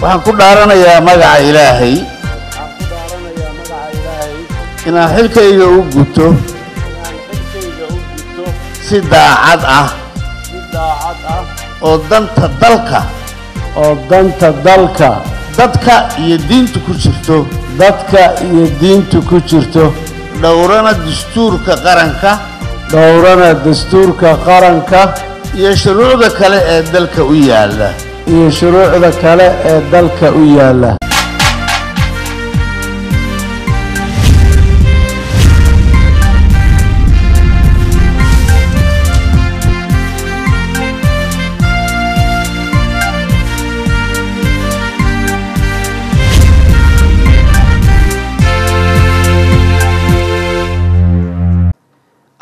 waxaan ku dhaaranayaa magaca ilaahay. Inaan xilkayga u guto. Ah si daacad ah. Oo danta dalka. Oo danta dalka. Dadka iyo diinta ku jirto. Dadka iyo diinta ku jirto. Dhowrana dastuurka qaranka. Dhowrana dastuurka qaranka. Iyo shuruucda kale ee dalka u yaalla iyo shuruucda kale ee dalka u yaalla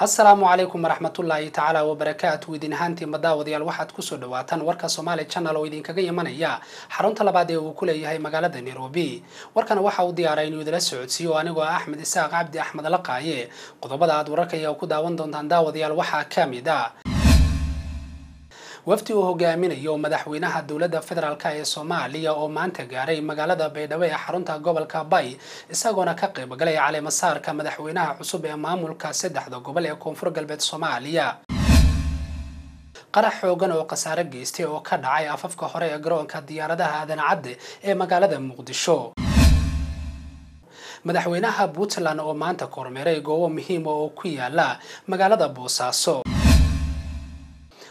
asalaamu calaykum waraxmatullaahi tacaala wabarakaatu idin ahaantii madaawadayaal waxaad ku soo dhawaataan warka somaali channel oo idinkaga imanaya xarunta labaad ee uu ku leeyahay magaalada nairobi. Warkana waxa uu diyaaray inuu idila socodsiiyo anigoo ah axmed isaaq cabdi axmed laqaaye. Qodobada aad wararkaya ku daawan doontaan daawadayaal waxaa ka mid a wafdi uu hogaaminayo madaxweynaha dowladda federaalk ee soomaaliya oo maanta gaaray magaalada baydhabo ee xarunta gobolka bay isagoona ka qaybgalay caleemasaarka madaxweynaha cusub ee maamulka saddexda gobol ee koonfur galbeed soomaaliya. Qarax xoogan oo khasaare geystay oo ka dhacay afafka hore ee garoonka diyaaradaha aadan cadde ee magaalada muqdisho. Madaxweynaha puntland oo maanta kormeeray goobo muhiima oo ku yaalla magaalada boosaaso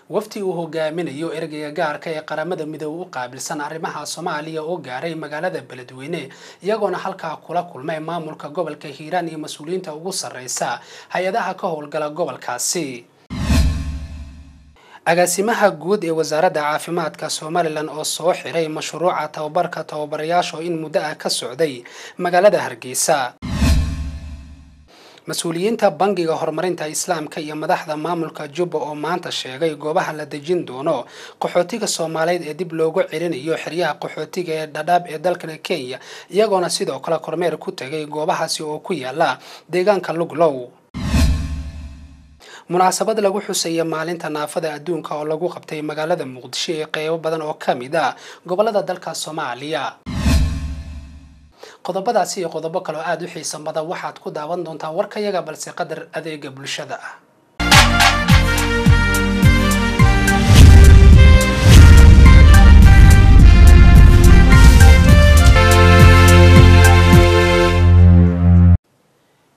wafdi uu hogaaminayo ergeyga gaarka ee qaramada midoobe u qaabilsan arrimaha soomaaliya oo gaaray magaalada beledweyne iyagoona halkaa kula kulmay maamulka gobolka hiiraan iyo mas'uuliyiinta ugu sarreysa hay'adaha ka howlgala gobolkaasi. Agaasimaha guud ee wasaaradda caafimaadka somalilan oo soo xiray mashruuca tababarka tababarayaasha oo in muddo ah ka socday magaalada hargeysa mas'uuliyiinta bangiga horumarinta islaamka iyo madaxda maamulka jubba oo maanta sheegay goobaha la dejin doono qaxootiga soomaaliyeed ee dib loogu celinayo xeryaha qaxootiga ee dhadhaab ee dalkana kenya iyagoona sidoo kale kormeer ku tegay goobahaasi oo ku yaalla deegaanka luglow. Munaasabad lagu xusaya maalinta naafada adduunka oo lagu qabtay magaalada muqdisho ee qeybo badan oo ka mid a gobollada dalka soomaaliya qodobadaasi iyo qodobo kaloo aada u xiiso badan waxaad ku daawan doontaan warkayaga balse qadar adeega bulshada ah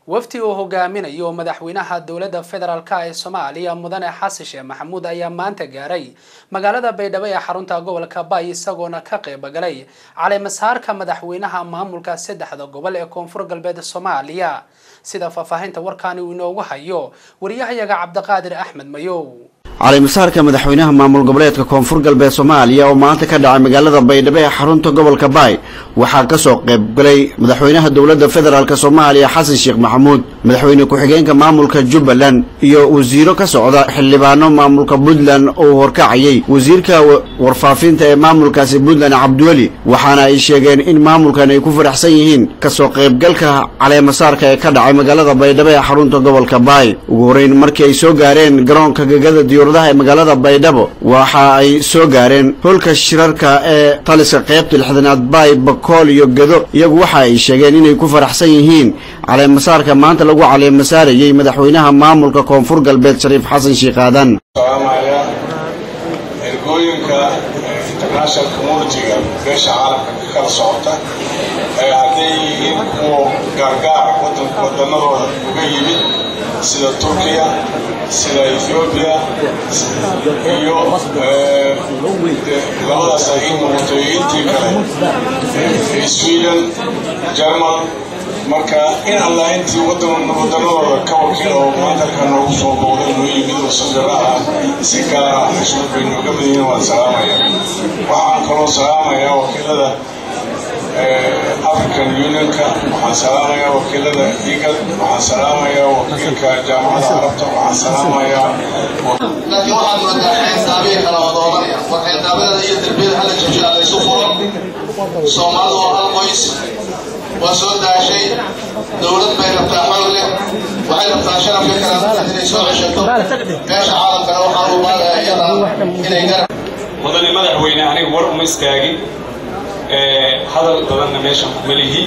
wafdi uu hogaaminayo madaxweynaha dowladda federaalk ee soomaaliya mudane xasan sheekh maxamuud ayaa maanta gaaray. Magaalada baydhabo ee xarunta gobolka bay isagoona ka qeybgalay caleemasaarka madaxweynaha maamulka saddexda gobol ee koonfur galbeed soomaaliya. Sida faahfaahinta warkaani uu inoogu hayo wariyahayaga cabdiqaadir axmed mayow caleemasaarka madaxweynaha maamul goboleedka koonfur galbeed soomaaliya oo maanta ka dhacay magaalada baydhabo ee xarunta gobolka baay waxaa ka soo qaybgalay madaxweynaha dowladda federaalk soomaaliya xasan sheekh maxamuud. Madaxweyne ku-xigeenka maamulka jubbaland iyo wasiiro ka socda xildhibaano maamulka puntland oo horkacayay. Wasiirka warfaafinta ee maamulkaasi puntland cabdiweli waxaana ay sheegeen in maamulkan ay ku faraxsan yihiin ka soo qaybgalka caleemasaarka ee ka dhacay magaalada baydhabo ee xarunta gobolka baay. Ugu horeyn markii ay soo gaareen garoonka gegada diyuuradaha ee magaalada baydhabo waxa ay soo gaareen holka shirarka ee taliska qaybta lixdanaad baay bakool iyo gedo. Iyagu waxa ay sheegeen inay ku faraxsan yihiin caleemasaarka maanta lagu caleemasaarayay madaxweynaha maamulka koonfur galbeed shariif xasan sheekh aadan communitiga beesha kala socota ee hadday yihiin kuwa gaargaar wadanadooda uga yimid sida turkiya sida ethoobiya iyo labadaas ay noqotay intii kale sweden german marka in alla intii wadanadooda ka wakiil oo maantalka noogu soo booday noo yimid oo safiraha si gaara xushmad bay nooga madayiin waan salaamaya waxaan kaloo salaamayaa wakiilada african unionka waxaan salaamayaa wakiilada igad waxaan salaamayaa wakiilka jaamacadda carabta waxaan salaamayaa laakiin waxaad moodaa xeendaabiya kala wadoodanaya war xeendaabyada iyo derbiyada hala jabshaa la isu furo soomaalidu waa hal qoys waa soo daashay dowlad bay rabtaa xoog leh waxay rabtaa sharafka kalaamada inay soo ceshato meesha caalamkana waxaan u baadayaa iyada inay garab mudane madaxweyne aniga war uma istaagin hadal badanna meeshan kuma lihi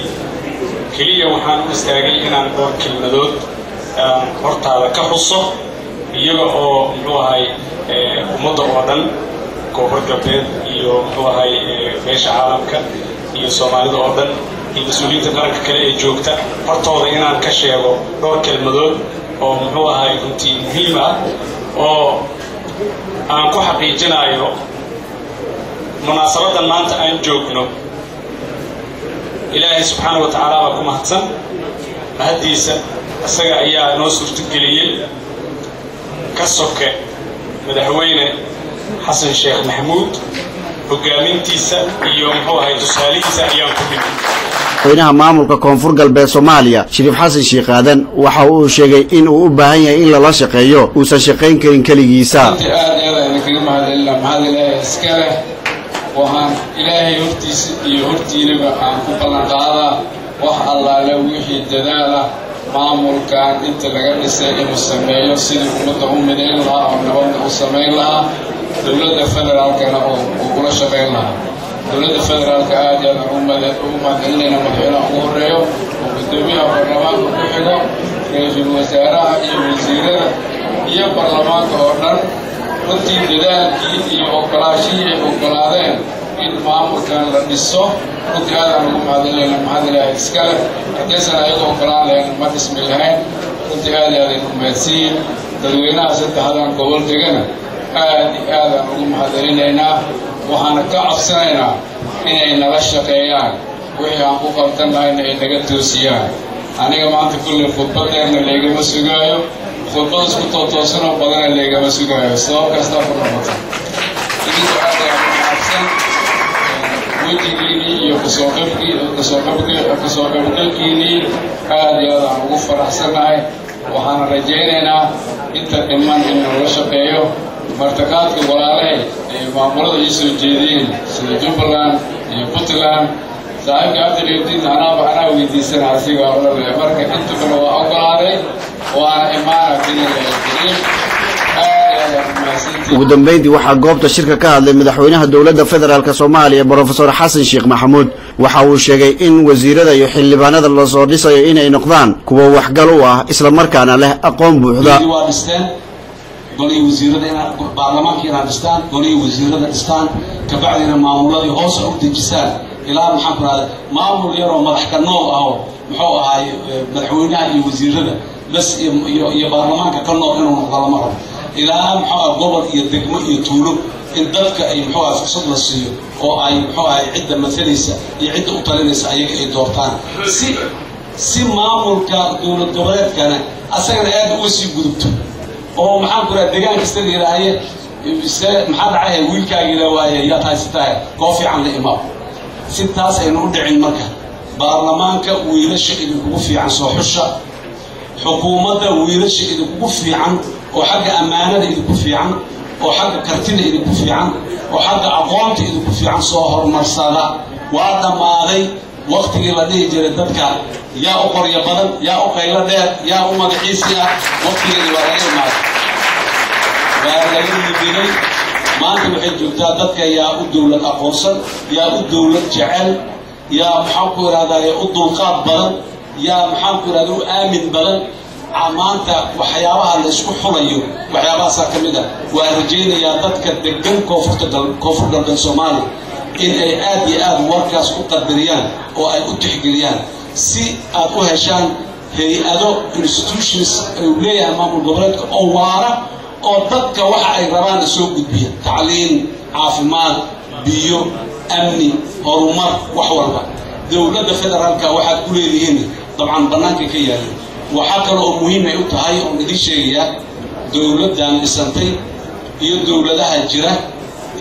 keliya waxaan u istaagay inaan dhowr kelmadood hortaada ka xuso iyaga oo muxuu ahay ummadda oo dhan koonfur galbeed iyo muxuu ahay beesha caalamka iyo soomaalida oo dhan iyo mas'uuliyiinta qaranka kale ee joogta. Hortooda inaan ka sheego dhowr kelmadood oo muxuu ahay runtii muhiim ah oo aan ku xaqiijinayo munaasabadan maanta aan joogno ilaahay subxaana wa tacaala baa ku mahadsan. Mahaddiisa isaga ayaa noo suurtogeliyey ka soke madaxweyne xasan sheekh maxamuud hogaamintiisa iyo muxuu ahay tusaalihiisa ayaan ku dhimay madaxweynaha maamulka koonfur galbeed soomaaliya shariif xasan sheekh aadan waxa uu sheegay in uu u baahan yahay in lala shaqeeyo uusan shaqayn karin keligiisa waxaan ilaahay hortiisa iyo hortiinaba aan ku ballan qaadaa wax allaale wixii dadaala maamulkan inta laga dhisay inuu sameeyo sidii ummadda u midayn lahaa oo nabadda u samayn lahaa. Dowladda federaalkana oo ugula shaqayn lahaa. Dowladda federaalka aad aad ugu mahadcelinayna madaxweynaha ugu horeeyo oo guddoomiyaha baarlamaanka ku xigo ra'iisul wasaaraha iyo wasiirada iyo baarlamaanka oo dhan runtii dadaalkii iyo ogolaashihii ay ogolaadeen in maamulkan la dhiso runtii aadaan ugu mahadcelinayna mahad ilaahay iska leh haddaysan ayaga ogolaan lahayn ma dhismi lahayn runtii aad aad ay ku mahadsiyiin dadweynaha saddexdan gobol degana aad iyo aadaan ugu mahadcelinaynaa waxaana ka codsanaynaa inay nala shaqeeyaan wixii aan ku qabtan lahayna ay naga toosiyaan aniga maanta kulley khudbad dheerna laygama sugaayo khudbad isku tootoosanoo badana laygama sugaayo sabab kastaa ku noqota idinku aad ayaan ku mahadsan wejigiinii aad iyo aad aan ugu faraxsannahay waxaana rajaynaynaa inta dhiman in nagula shaqeeyo martakaadka walaalahay ee maamulada ii soo jeediyeen sida jubbaland iyo puntland saaxiibka abdileedin anaaba anaa weydiisana asiga olale marka inta kale waa ogolaaday ugu dambeyntii waxaa goobta shirka ka hadlay madaxweynaha dowladda federaalk soomaaliya brofesor xasan sheekh maxamuud. Waxa uu sheegay in wasiirada iyo xildhibaanada la soo dhisayo inay noqdaan kuwa waxgal u ah islamarkaana leh aqoon buuxda. Golihii wasiirada inaa baarlamaanka inaad dhistaan. Golihii wasiirada dhistaan. Kabacdina maamuladii hoosa u dejisaan ilaa maxaan ku rahda maamul yaroo madax ka nool ahoo muxuu ahaay madaxweynaha iyo wasiirada bas iyo baarlamaanka ka nool inuu noqdo lama rabo. Ilaa muxuu ah gobol iyo degmo iyo tuulo. In dadka ay muxuu ah fursad la siiyo oo ay muxuu ahay cidda masalaysa iyo cidda u talinaysa ayaga ay doortaan. Si si maamulka dowlad goboleedkana asagana aad uga sii gudubto oo maxaan ku degaan kasta la yidhaahaye se maxaa dhacay? Wiilkaaga yidhaa waaye yaa tahay si tahay koo fiican la imaam si taas aynu u dhicin marka baarlamaanka wiilasha idinkugu fiican soo xusha xukuumadda wiilasha idinkugu fiican oo xagga ammaanada idinku fiican oo xagga kartida idinku fiican oo xagga aqoonta idinku fiican soo horumarsada waa dhammaaday waktigii la dhihi jiray dadka yaa u qoryo badan yaa u qaylo dheer yaa u magaciisi ah. Waktigeedi waa laga imaaday. Waa laga yibinay maanta waxay joogtaa? Dadka yaa u dowlad aqoonsan yaa u dowlad jecel yaa maxaan ku ihahdaa u dulqaad badan yaa maxaan ku ihahda u aamin badan maanta waxyaabaha la isku xulayo waxyaabahaasaa ka mid ah. Waa rajaynayaa dadka degan koonfur galbeed soomaaliya in ay aad iyo aad warkaas u qadariyaan oo ay u tixgeliyaan. Si aad u heshaan hay'ado institutions uu leeyahay maamul goboleedka oo waara oo dadka waxa ay rabaana soo gudbiya. Tacliin caafimaad biyo amni horumar wax walba. Dowladda federaalka waxaad ku leedihiin dabcan bannaanka ka yaalin waxaa kale oo muhiim ay u tahay oon idiin sheegayaa dowladdan dhisantay iyo dowladaha jira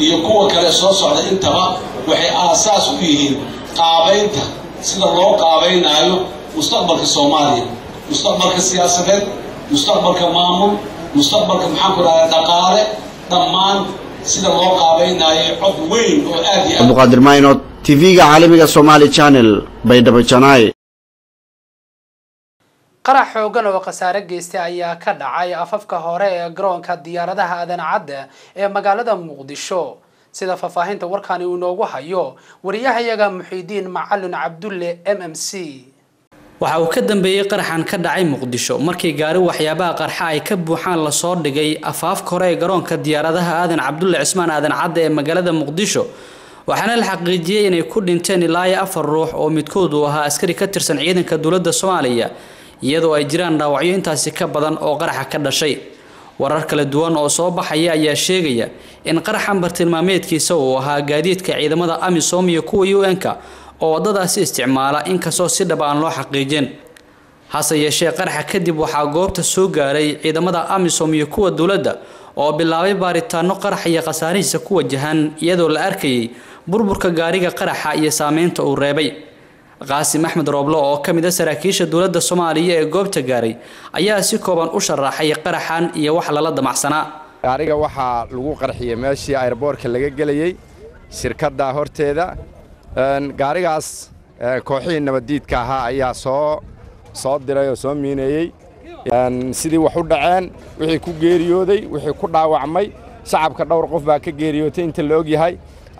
iyo kuwa kale soo socda intaba waxay aasaas u yihiin qaabaynta sida loo qaabaynaayo mustaqbalka soomaaliya mustaqbalka siyaasadeed mustaqbalka maamul mustaqbalka maxaan ku dhahay dhaqaale dhammaan sida loo qaabaynaayo cod weyn oo aad iyo aad abduqaadir maynod tv-ga caalamiga somaali channel baydhabo janaay qarax xoogan oo khasaare geystay ayaa ka dhacay afafka hore ee garoonka diyaaradaha aadan cadde ee magaalada muqdisho. Sida faahfaahinta warkani uu inoogu hayo wariyahayaga muxiidiin macalin cabdulle m m c. Waxa uu ka dambeeyey qaraxan ka dhacay muqdisho markii gaari waxyaabaha qarxa ay ka buuxaan la soo dhigay afaafka hore ee garoonka diyaaradaha aadan cabdulle cismaan aadan cadde ee magaalada muqdisho. Waxaana la xaqiijiyey inay ku dhinteen ilaa iyo afar ruux oo midkood uu ahaa askari ka tirsan ciidanka dowladda soomaaliya iyadoo ay jiraan dhaawacyo intaasi ka badan oo qaraxa ka dhashay. Warar kala duwan oo soo baxaya ayaa sheegaya in qaraxan bartilmaameedkiisa uu ahaa gaadiidka ciidamada amisom iyo kuwa u n-ka oo waddadaasi isticmaala inkastoo si dhab aan loo xaqiijin. Hase yeeshee qaraxa kadib waxaa goobta soo gaaray ciidamada amisom iyo kuwa dowladda oo bilaabay baaritaano qarax iyo khasaarihiisa ku wajahan iyadoo la arkayay burburka gaariga qaraxa iyo saameynta uu reebay qaasim axmed rooblo oo ka mid a saraakiisha dowladda soomaaliya ee goobta gaaray ayaa si kooban u sharaxay qaraxan iyo wax lala damacsanaa gaariga waxaa lagu qarxiyey meeshii ayrboorka laga gelayey shirkadda horteeda gaarigaas kooxihii nabaddiidka ahaa ayaa soo soo diray oo soo miineeyey. Sidii wax u dhaceen wixii ku geeriyooday wixii ku dhaawacmay shacabka dhowr qof baa ka geeriyootay inta la og yahay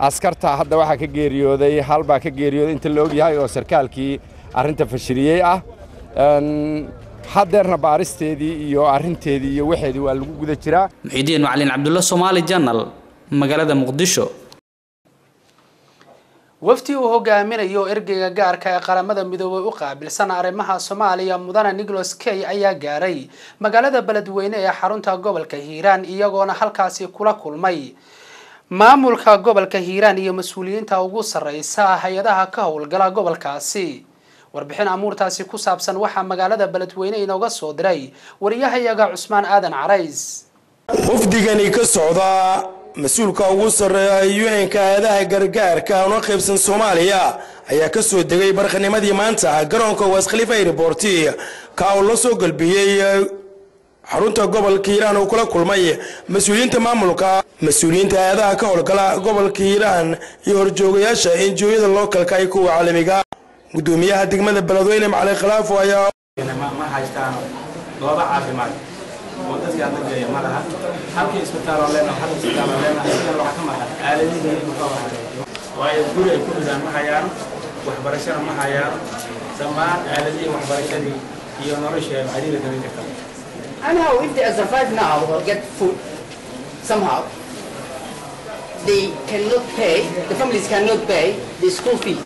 askarta hadda waxaa ka geeriyooday hal baa ka geeriyooday inta la og yahay oo sarkaalkii arrinta fashiliyey ah. Haddeerna baaristeedii iyo arrinteedii iyo waxeedii waa lagu guda jiraa. Muxiidiin macalin cabdulla soomaali janal magaalada muqdisho. Wafdi uu hogaaminayo ergeyga gaarka ee qaramada midoobay u qaabilsan arrimaha soomaaliya mudane nicholas key ayaa gaaray. Magaalada beledweyne ee xarunta gobolka hiiraan iyagoona halkaasi kula kulmay maamulka gobolka hiiraan iyo mas'uuliyiinta ugu sarreysa hay'adaha ka howlgala gobolkaasi. Warbixin amuurtaasi ku saabsan waxaa magaalada beledweyne inooga soo diray wariyahayaga cusmaan aadan carays. Wafdigani ka socda mas'uulka ugu sarreeya un-ka aadaha gargaarka una qaybsan soomaaliya ayaa ka soo degay barqanimadii maanta garoonka waskhaliif airport ka uu la soo galbiyey xarunta gobolka hiiraan uu kula kulmay mas'uuliyiinta maamulka mas'uuliyiinta aadaha ka howlgala gobolka hiiraan iyo horjoogayaasha enjooyada lookalka iyo kuwa caalamiga gudoomiyaha degmada beledweyne macali khalaafo ayaa ma haystaan goobo caafimaad? Oo dadka la geeya ma laha. Halkii isbitaal oo leena hal isbitaal oo leena isbitaal waxa ka maqan. Aaladihii ahaa waayo guri ay ku dhidaan ma hayaan waxbarashana ma hayaan. Dhammaan aaladihii waxbarashadii iyo noloshii ay cadiida kaga jirta And how if they survive now or get food somehow, they cannot pay, the families cannot pay the school fee.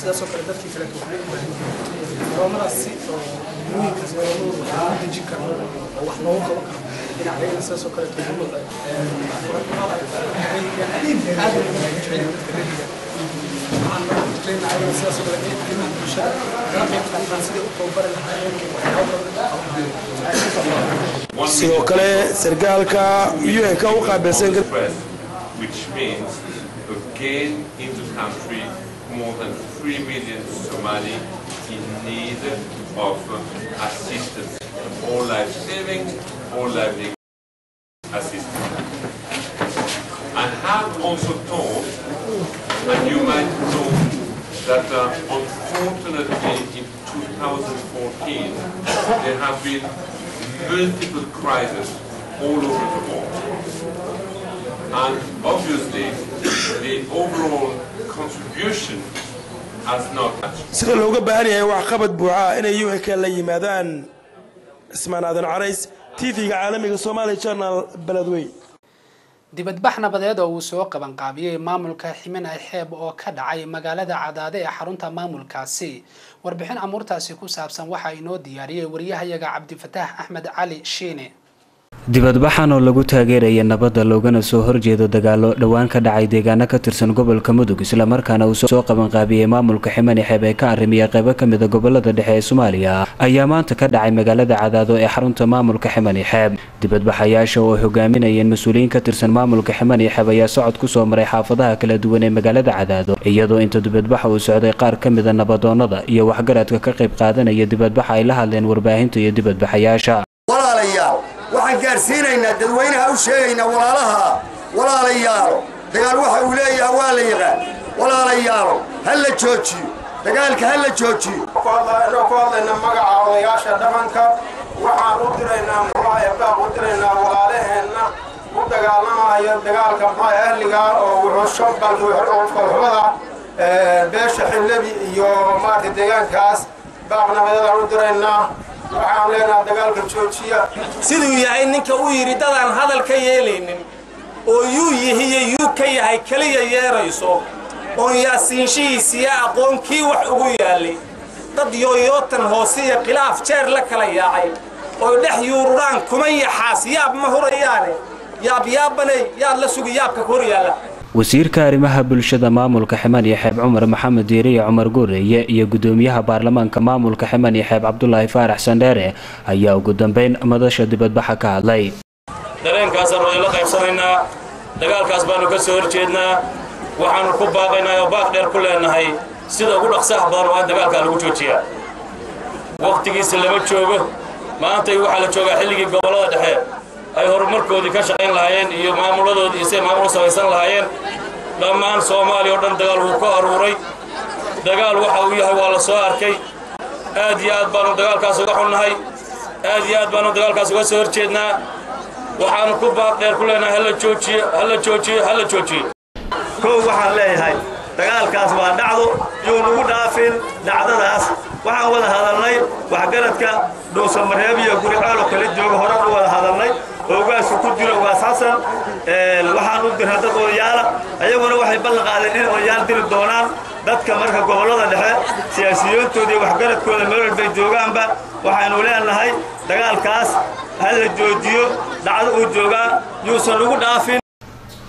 sidaasoo kale dadkii kale waxay u baahan yihiin garoomadaas oo muhiimkaas garoomadu waxaa dejin karo oo wax loogu qaban karo dhinacyada sidaasoo kale tuulada aad u jecel dadka reeriga waxaan rajayna ayada sidaasoo kale qiimaha bulshada kala qayb qaataan sidii u tababari lahaayeen waxyaabo sidoo kale sarkaalka un-ka u qaabilsan which means again in the country more than 3 million Somali in need of assistance, or life saving or livelihood assistance. I have also told, and you might know, that uh, unfortunately in 2014 there have been multiple crises all over the world. And obviously, the overall contribution has not sida looga baahan yahay waxqabad buuxa inay un-ka la yimaadaan ismaan aadan carays tv-ga caalamiga somali journal beledweyn dibadbax nabadeed oo uu soo qabanqaabiyey maamulka ximina xeeb oo ka dhacay magaalada cadaade ee xarunta maamulkaasi. Warbixin amuurtaasi ku saabsan waxaa inoo diyaariyey wariyahayaga cabdifataax axmed cali shiine dibadbaxan oo lagu taageeraya nabadda loogana soo horjeedo dagaalo dhowaan ka dhacay deegaano ka tirsan gobolka mudug islamarkaana uu soo qabanqaabiyey maamulka ximani xeeb ee ka arrimiya qaybo ka mida gobollada dhexe ee soomaaliya. Ayaa maanta ka dhacay magaalada cadaado ee xarunta maamulka ximani xeeb. Dibadbaxayaasha oo ay hogaaminayeen mas'uuliyiin ka tirsan maamulka ximani xeeb ayaa socod ku soo maray xaafadaha kala duwan ee magaalada cadaado iyadoo inta dibadbaxa uu socday qaar ka mida nabadoonnada iyo waxgaradka ka qayb qaadanaya dibadbaxa ay la hadleen warbaahinta iyo dibadbaxayaasha waxaan gaadhsiinaynaa dadweynaha u sheegaynaa walaalaha walaalayaalo dagaal waxa uu leeyahay waa la yaqaan walaalayaalo ha la joojiyo. Dagaalka ha la joojiyo. Ku magaca odayaasha dhaqanka waxaan u diraynaa muxuaha baaq u diraynaa walaalaheenna u dagaalamaya dagaalka ahliga oo wuxuusho balxumada beesha xillebi iyo maarata deegaankaas. Baaq nabadadaan u diraynaa waxaan siduu yahay ninka uu yidhi dadaan hadal ka yeelaynin oo yuu yihiyo yuu ka yahay keliya yeerayso oon yaasiinshihiisiya aqoon kii wax ugu yaalay dad yooyootan hoosiya khilaaf jeer la kala yaacay oo dhex yuururaan kuma yaxaas yaab ma hurayaane yaab yaabanay yaad la sugi yaabka ka hor yaalla wasiirka arrimaha bulshada maamulka ximan iyo xeeb cumar maxamed diiriye cumar guureeye iyo gudoomiyaha baarlamaanka maamulka ximan iyo xeeb cabdulaahi faarax sandheere ayaa ugu dambeyn madasha dibadbaxa ka hadlay. Dareenkaasaan wayla qaybsanaynaa dagaalkaas baanu ka soo horjeednaa waxaanu ku baaqaynaa oo baaq dheer ku leenahay sida ugu dhaqsaha badan waa in dagaalkaa lagu joojiyaa. Wakhtigiisa lama joogo maantay waxaa la joogaa xilligii gobollada dhexe ay horumarkoodii ka shaqayn lahaayeen iyo maamuladoodii isay maamul samaysan lahaayeen. Dhammaan soomaaliya oo dhan dagaal wuu ka aruuray. Dagaal waxa uu yahay waa la soo arkay. Aad iyo aad baanu dagaalkaas uga xunnahay. Aad iyo aad baanu dagaalkaas uga soo horjeednaa. Waxaanu ku baaq dheer ku leenahay hala joojiyo hala joojiyo hala joojiyo kow waxaan leeyahay dagaalkaas waa dhacdo yuu nagu dhaafin. Dhacdadaas waxaan wada hadalnay waxgaradka dhuusamareeb iyo guricaalo kala jooga horaan u wada hadalnay oogaasu ku jiro ugaas xasan waxaan u dirnay dad odayaala ayaguna waxay ballan qaadeen in odayaal diri doonaan dadka marka gobollada dhexe. Siyaasiyiintooda iyo waxgaradkooda meel walbay joogaanba. Waxaynu leenahay dagaalkaas ha la joojiyo dhacdo uu joogaa yuusan ugu dhaafin.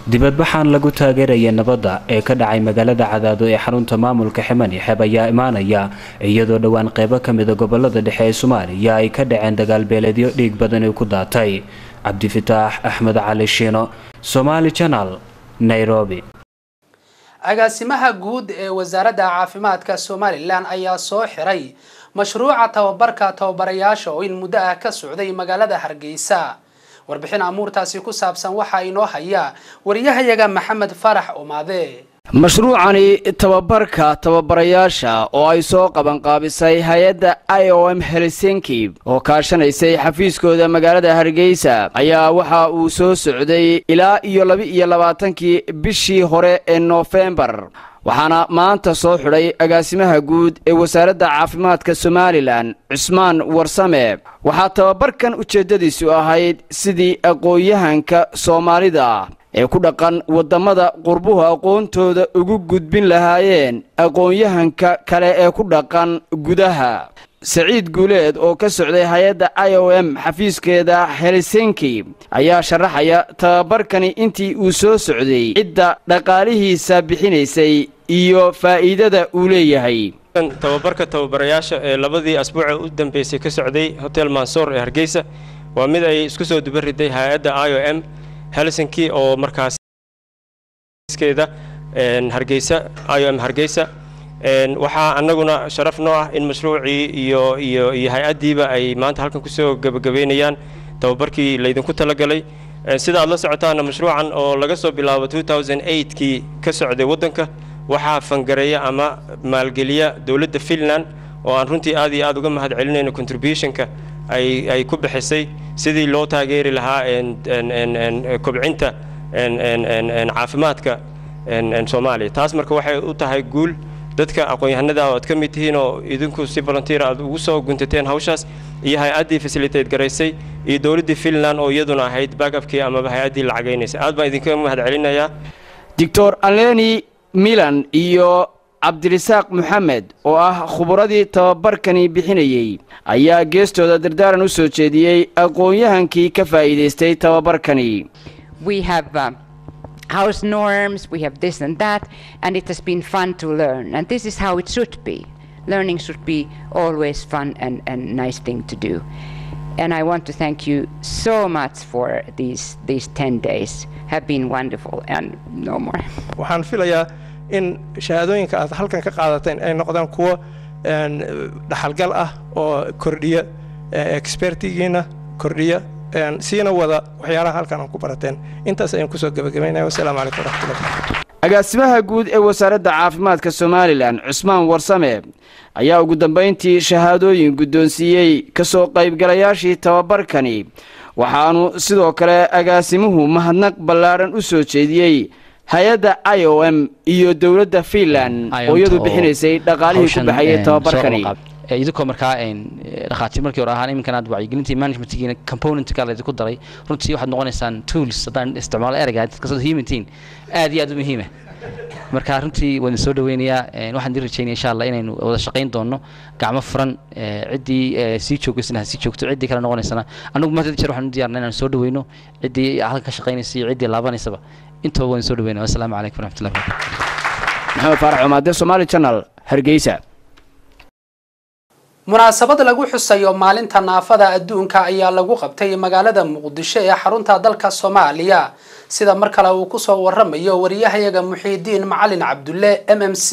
Dibadbaxan lagu taageeraya nabadda ee ka dhacay magaalada cadaado ee xarunta maamulka ximan iyo xeeb ayaa imaanaya. Iyadoo dhowaan qeybo ka mida gobollada dhexe ee soomaaliya ay ka dhaceen dagaalbeeleedyo dhiig badani ku daatay cabdifitaax axmed cali shiino somaali janal nairobi. Agaasimaha guud ee wasaaradda caafimaadka somalilan ayaa soo xiray mashruuca tababarka tababarayaasha oo in muddo ah ka socday magaalada hargeysa. Warbixin amuurtaasi ku saabsan waxaa inoo haya wariyahayaga maxamed farax umaade mashruucani tababarka tababarayaasha oo ay soo qabanqaabisay hay'adda i o m helsinki oo kaashanaysay xafiiskooda magaalada hargeysa ayaa waxa uu soo socday ilaa iyo laba-iyo labaatankii bishii hore ee noofembar waxaana maanta soo xidhay agaasimaha guud ee wasaaradda caafimaadka somalilan cusmaan warsame. Waxaa tababarkan ujeeddadiisu ahayd sidii aqoon-yahanka soomaalida ee ku dhaqan waddamada qurbuhu aqoontooda ugu gudbin lahaayeen aqoon-yahanka kale ee ku dhaqan gudaha. Saciid guuleed oo ka socday hay'adda i o m xafiiskeeda helsinki ayaa sharaxaya tababarkani intii uu soo socday cidda dhaqaalihiisa bixinaysay iyo faa'iidada uu leeyahay. Tababarka tababarayaasha ee labadii asbuuca u dambeysay ka socday hotel mansoor ee hargeysa waa mid ay isku soo duba riday hay'adda i o m helsinki oo markaaskeeda hargeysa i o m hargeysa. Waxaa annaguna sharaf noo ah in mashruucii iyo iyo iyo hay'addiiba ay maanta halkan ku soo gebagabeynayaan tababarkii laydinku talagalay. Sida aad la socotaana mashruucan oo laga soo bilaabo kii ka socday waddanka waxaa fangareeya ama maalgeliya dowladda finland oo aan runtii aad iyo aad uga mahad celinayno contributionka ay ku bixisay sidii loo taageeri lahaa kobcinta caafimaadka soomaaliya. Taas marka waxay u tahay guul. Dadka aqoon-yahanada oad ka mid tihiin oo idinku si volunteer aad ugu soo guntateen hawshaas iyo hay'addii facilitate garaysay iyo dowladdii finland oo iyaduna ahayd backupkii amaba hay'addii lacagaynaysa aad baan idinka mahad celinayaa doctor aleni milan iyo cabdirisaaq maxamed oo ah khuburadii tababarkani bixinayey ayaa geestooda dardaaran u soo jeediyey aqoon-yahankii ka faa'iidaystay tababarkani house norms, we have this and that, and it has been fun to learn. And this is how it should be. Learning should be always fun and, and nice thing to do. And I want to thank you so much for these, these 10 days. Have been wonderful and no more. waxaan filayaa in shahaadooyinka aad halkan ka qaadateen ay noqdaan kuwo dhaxalgal ah oo kordhiya expertigiina kordhiya siina wada waxyaalaha halkan aan ku barateen. Intaas ayaan ku soo gebagabaynaya wasalaamu calaykum waraxmatullahi agaasimaha guud ee wasaaradda caafimaadka somalilan cusmaan warsame ayaa ugu dambayntii shahaadooyin guddoonsiiyey ka soo qaybgalayaashii tababarkani. Waxaanu sidoo kale agaasimuhu mahadnaq ballaadhan u soo jeediyey hay'adda i o m iyo dowladda fiinland oo iyadu bixinaysay dhaqaalihii ku baxayay tababarkani idinkoo markaa dhakhaatiir markii hore ahaan iminkan aad wacyigelintii managementkiina componentka laydinku daray runtii waxaad noqonaysaan tools haddaan isticmaalo ereyga dadka soo hiimintiin aad iyo aad u muhiima marka runtii waan soo dhaweynayaa waxaan idin rajeynaya insha allah inaynu wada shaqayn doono gacmo furan ciddii sii joogaysana ha sii joogto ciddii kale noqonaysana. Anagu maanta jeer waxaan u diyaarnaa inaan soo dhaweyno. Ciddii halkan ka shaqaynaysa iyo ciddii laabanaysaba intaba waan soo dhaweynaya wasalaamu calaykum waraxmatullahi barakatu maxamed faarax cumaade somaali channel hargeysa. Munaasabad lagu xusayo maalinta naafada adduunka ayaa lagu qabtay magaalada muqdisho ee xarunta dalka soomaaliya. Sida mar kale uu ku soo waramayo wariyahayaga muxiidiin macalin cabdulle m m c.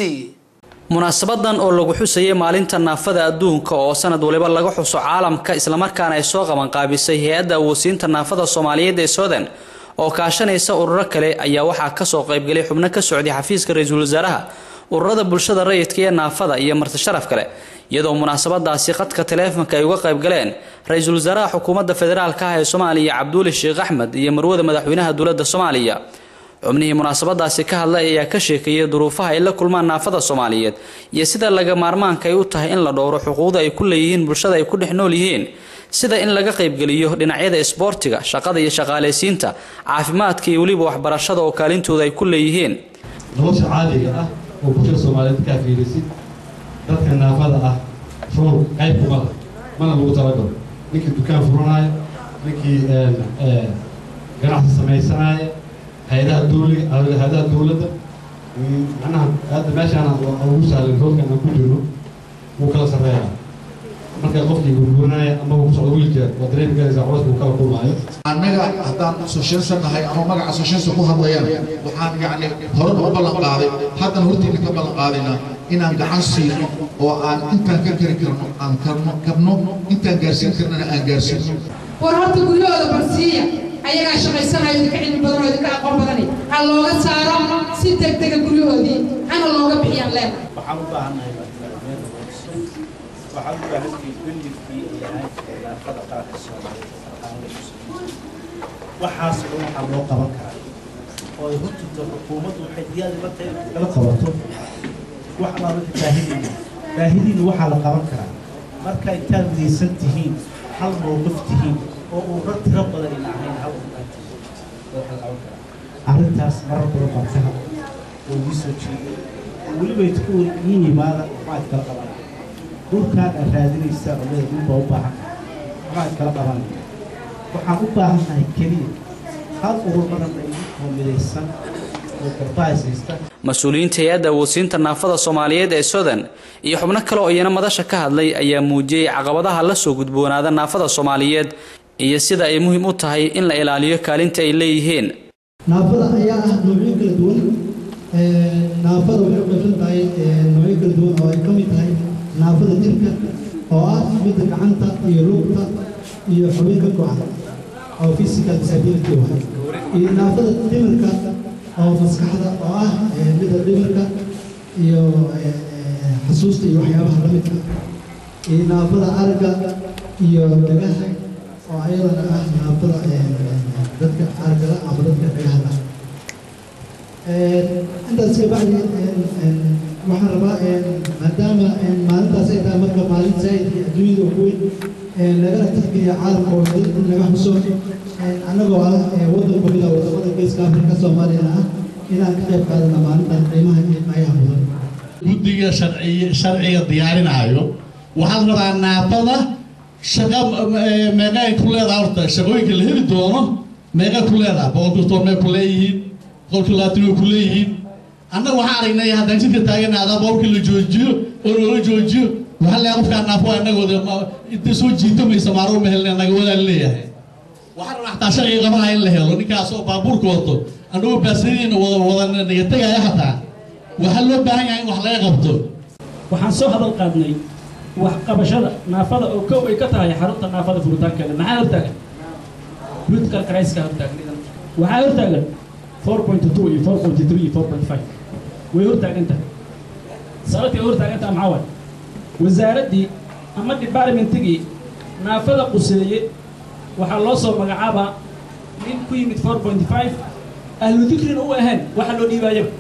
Munaasabadan oo lagu xusayay maalinta naafada adduunka oo sanad waliba laga xuso caalamka islamarkaana ay soo qabanqaabisay hay'adda awoodsiinta naafada soomaaliyeed ee sudan oo kaashanaysa ururo kale ayaa waxaa ka soo qaybgalay xubno ka socday xafiiska ra'iisul wasaaraha ururada bulshada rayidka ee naafada iyo marti sharaf kale iyadoo munaasabadaasi khadka taleefonka ay uga qayb galeen ra'iisul wasaaraha xukuumadda federaalka ah ee soomaaliya cabduuli sheekh axmed iyo marwada madaxweynaha dowladda soomaaliya. Xubnihii munaasabadaasi ka hadlay ayaa ka sheekeeyay duruufaha ay la kulmaan naafada soomaaliyeed iyo sida laga maarmaanka ay u tahay in la dhowro xuquuqda ay ku leeyihiin bulshada ay ku dhex nool yihiin sida in laga qaybgeliyo dhinacyada isboortiga shaqada iyo shaqaalaysiinta caafimaadka iyo weliba waxbarashada oo kaalintooda ay ku leeyihiin. Nolosha caadiga ah oo bulshada soomaaliyeed kaa fiirisid dadka naafada ah rool qayb kuma mana lagu talagalo. Ninkii dukaan furanaayo ninkii ganacsi samaysanaayo hay'adaha dowliga hay'adaha dowladda macnaha hadda meeshaan ugu sahlan roolkan aan ku jirno wuu kala sarreeyaa marka qofkii gurguranaya ama uu kusocdo wiiljeer waa dareemi karaysaa culays uu kala kulmaayo annaga haddaan soshensan nahay ama magaca soshensa ku hadlayana waxaan yacni horena u ballan qaaday haddana hortiina ka ballan qaadaynaa inaan gacan siino oo aan intaan ka kari karno aan karno kabno intaan gaarsiin karnana aan gaarsiino war horta guryahooda barsiiya ayagaa shaqaysanayo idinka cilmi badan oo idinka aqoon badani. Ha looga saaro si degdega guryahoodii hana looga bixiyaan leen waxaan u baahannahay qaranka soomaaliya waxaas oo waxaa loo qaban karaa oo ay hortugto xukuumaddu waxay diyaadi la tahay kala qabato wax alaala baahidiina baahidiina waxaa la qaban karaa marka intaad midaysan tihiin hal mowqif tihiin oo uura tiro badan ina ahayn hal waxaa qaban karaa arrintaas marar badan baan ka hadlay oo ii soo jeeday weliba idku ii yimaada maxaad kala qabanaya dhulkaan aad raadinaysaa oo leeda dhul baa u baahan maxaad kala qabanaya waxaan u baahannahay keliya hal urur badan ay oo midaysan oo garbahays haysta mas'uuliyiinta hay'adda awoodsiinta naafada soomaaliyeed ee sudan iyo xubno kale oo iyana madasha ka hadlay ayaa muujiyey caqabadaha la soo gudboonaada naafada soomaaliyeed iyo sida ay muhiim u tahay in la ilaaliyo kaalinta ay leeyihiin. Naafada ayaa ah noocyo kala duwan. Naafada waxay u qaybsan tahay jirka oo ah midda gacanta iyo lugta iyo xubinka go-an oo physical disability waay iyo naafada dhimirka oo maskaxda oo ah midda dhimirka iyo xasuusta iyo waxyaabaha la midka iyo naafada aragga iyo dhagaha oo ayadana ah naafada dadka aragala ama dadka dhagahada intaas kabacdi waxaan rabaa maadaama maalintaas ay tahay marka maalin zaa'idkii adduunyada ugu weyn lagala tixgeliya caalamka oo dad in laga xuso annagoo ah waddan ka mid ah waddamada geeska afrika soomaaliyana ah inaan ka qayb qaadana maalintan qiimaha iyo ayaha mudan guddiga sharciga diyaarinaayo waxaad rabaa naafada shaqa meeqay ku leedaha horta shaqooyinka la heli doono meeqay ku leedaha boqol doctor mee ku leeyihiin boqolkii labaatan way ku leeyihiin annaga waxaan aragnay haddaan jidka taaganaada boqolkii la joojiyo oo loola joojiyo waxaa leeyahay qofkaa naafo annagooda inta soo jiitamaysa maaruu ma helna naga wadaal leeyahay. Waxaan xataa sharciga qabanaya in la helo ninkaas oo baabuurka wato annagoo baasadiina wada wada naga tegaya xataa. Waxaa loo baahan yahay in wax laga qabto. Waxaan soo hadal qaadnay waxqabashada naafada oo kow ay ka tahay xarunta naafada furitaankeeda maxaa hortaagan? Crisis-ka hortaagan. Waxaa hortaagan four point two iyo four point three iyo four point five way hortaagan tahay sababtay hortaagan tahay maxaa waaye wasaaraddii ama departmentigii naafada quseeye waxaa loo soo magacaabaa nin ku yimid four point five. Ahlu dikrina u ahayn waxa loo dhiibaayaba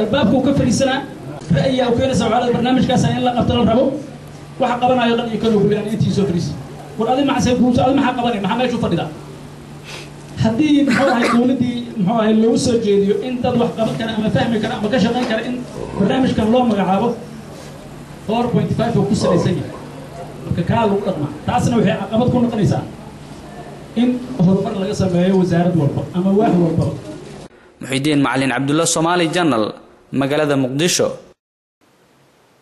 albaabkuu ka fadhiisanaa ra'yiyaa u keenaysa waxaa barnaamijkaasa in la qabto la rabo. Waxa qabanayo dhan iyo kan ugu bilan intii soo fadhiisa. War adi kuuso adi maxaa qabanay maxaa meesha u fadhidaa haddii muxuu ahay dowladdii muxuu ahay loogu soo jeediyo in dad wax qaban kara ama fahmi kara ama ka shaqayn kara in barnaamijkan loo magacaabo four point five oo ku salaysan yahay. Marka kaa lagu dhaqmaa taasna waxay caqabad ku noqonaysaa in horumar laga sameeyo wasaarad walba ama waax walbaba muxidiin macalin cabdulla soomaali janal magaalada muqdisho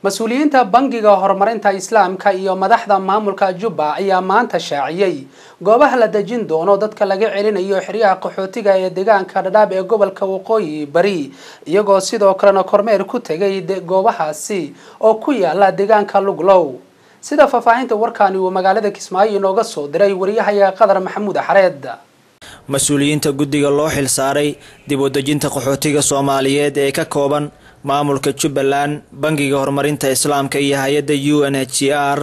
mas'uuliyiinta bangiga horumarinta islaamka iyo madaxda maamulka jubba ayaa maanta shaaciyey goobaha la dejin doono dadka laga celinayo xeryaha qaxootiga ee deegaanka dhadhaab ee gobolka waqooyi bari iyagoo sidoo kalena kormeer ku tegay goobahaasi oo ku yaalla deegaanka luglow. Sida faahfaahinta warkaani uu magaalada kismaayo inooga soo diray wariyahayaga qadar maxamuud axareed mas'uuliyiinta guddiga loo xilsaaray dib u dejinta qaxootiga soomaaliyeed ee ka kooban maamulka jubbaland bangiga horumarinta islaamka iyo hay'adda u n h r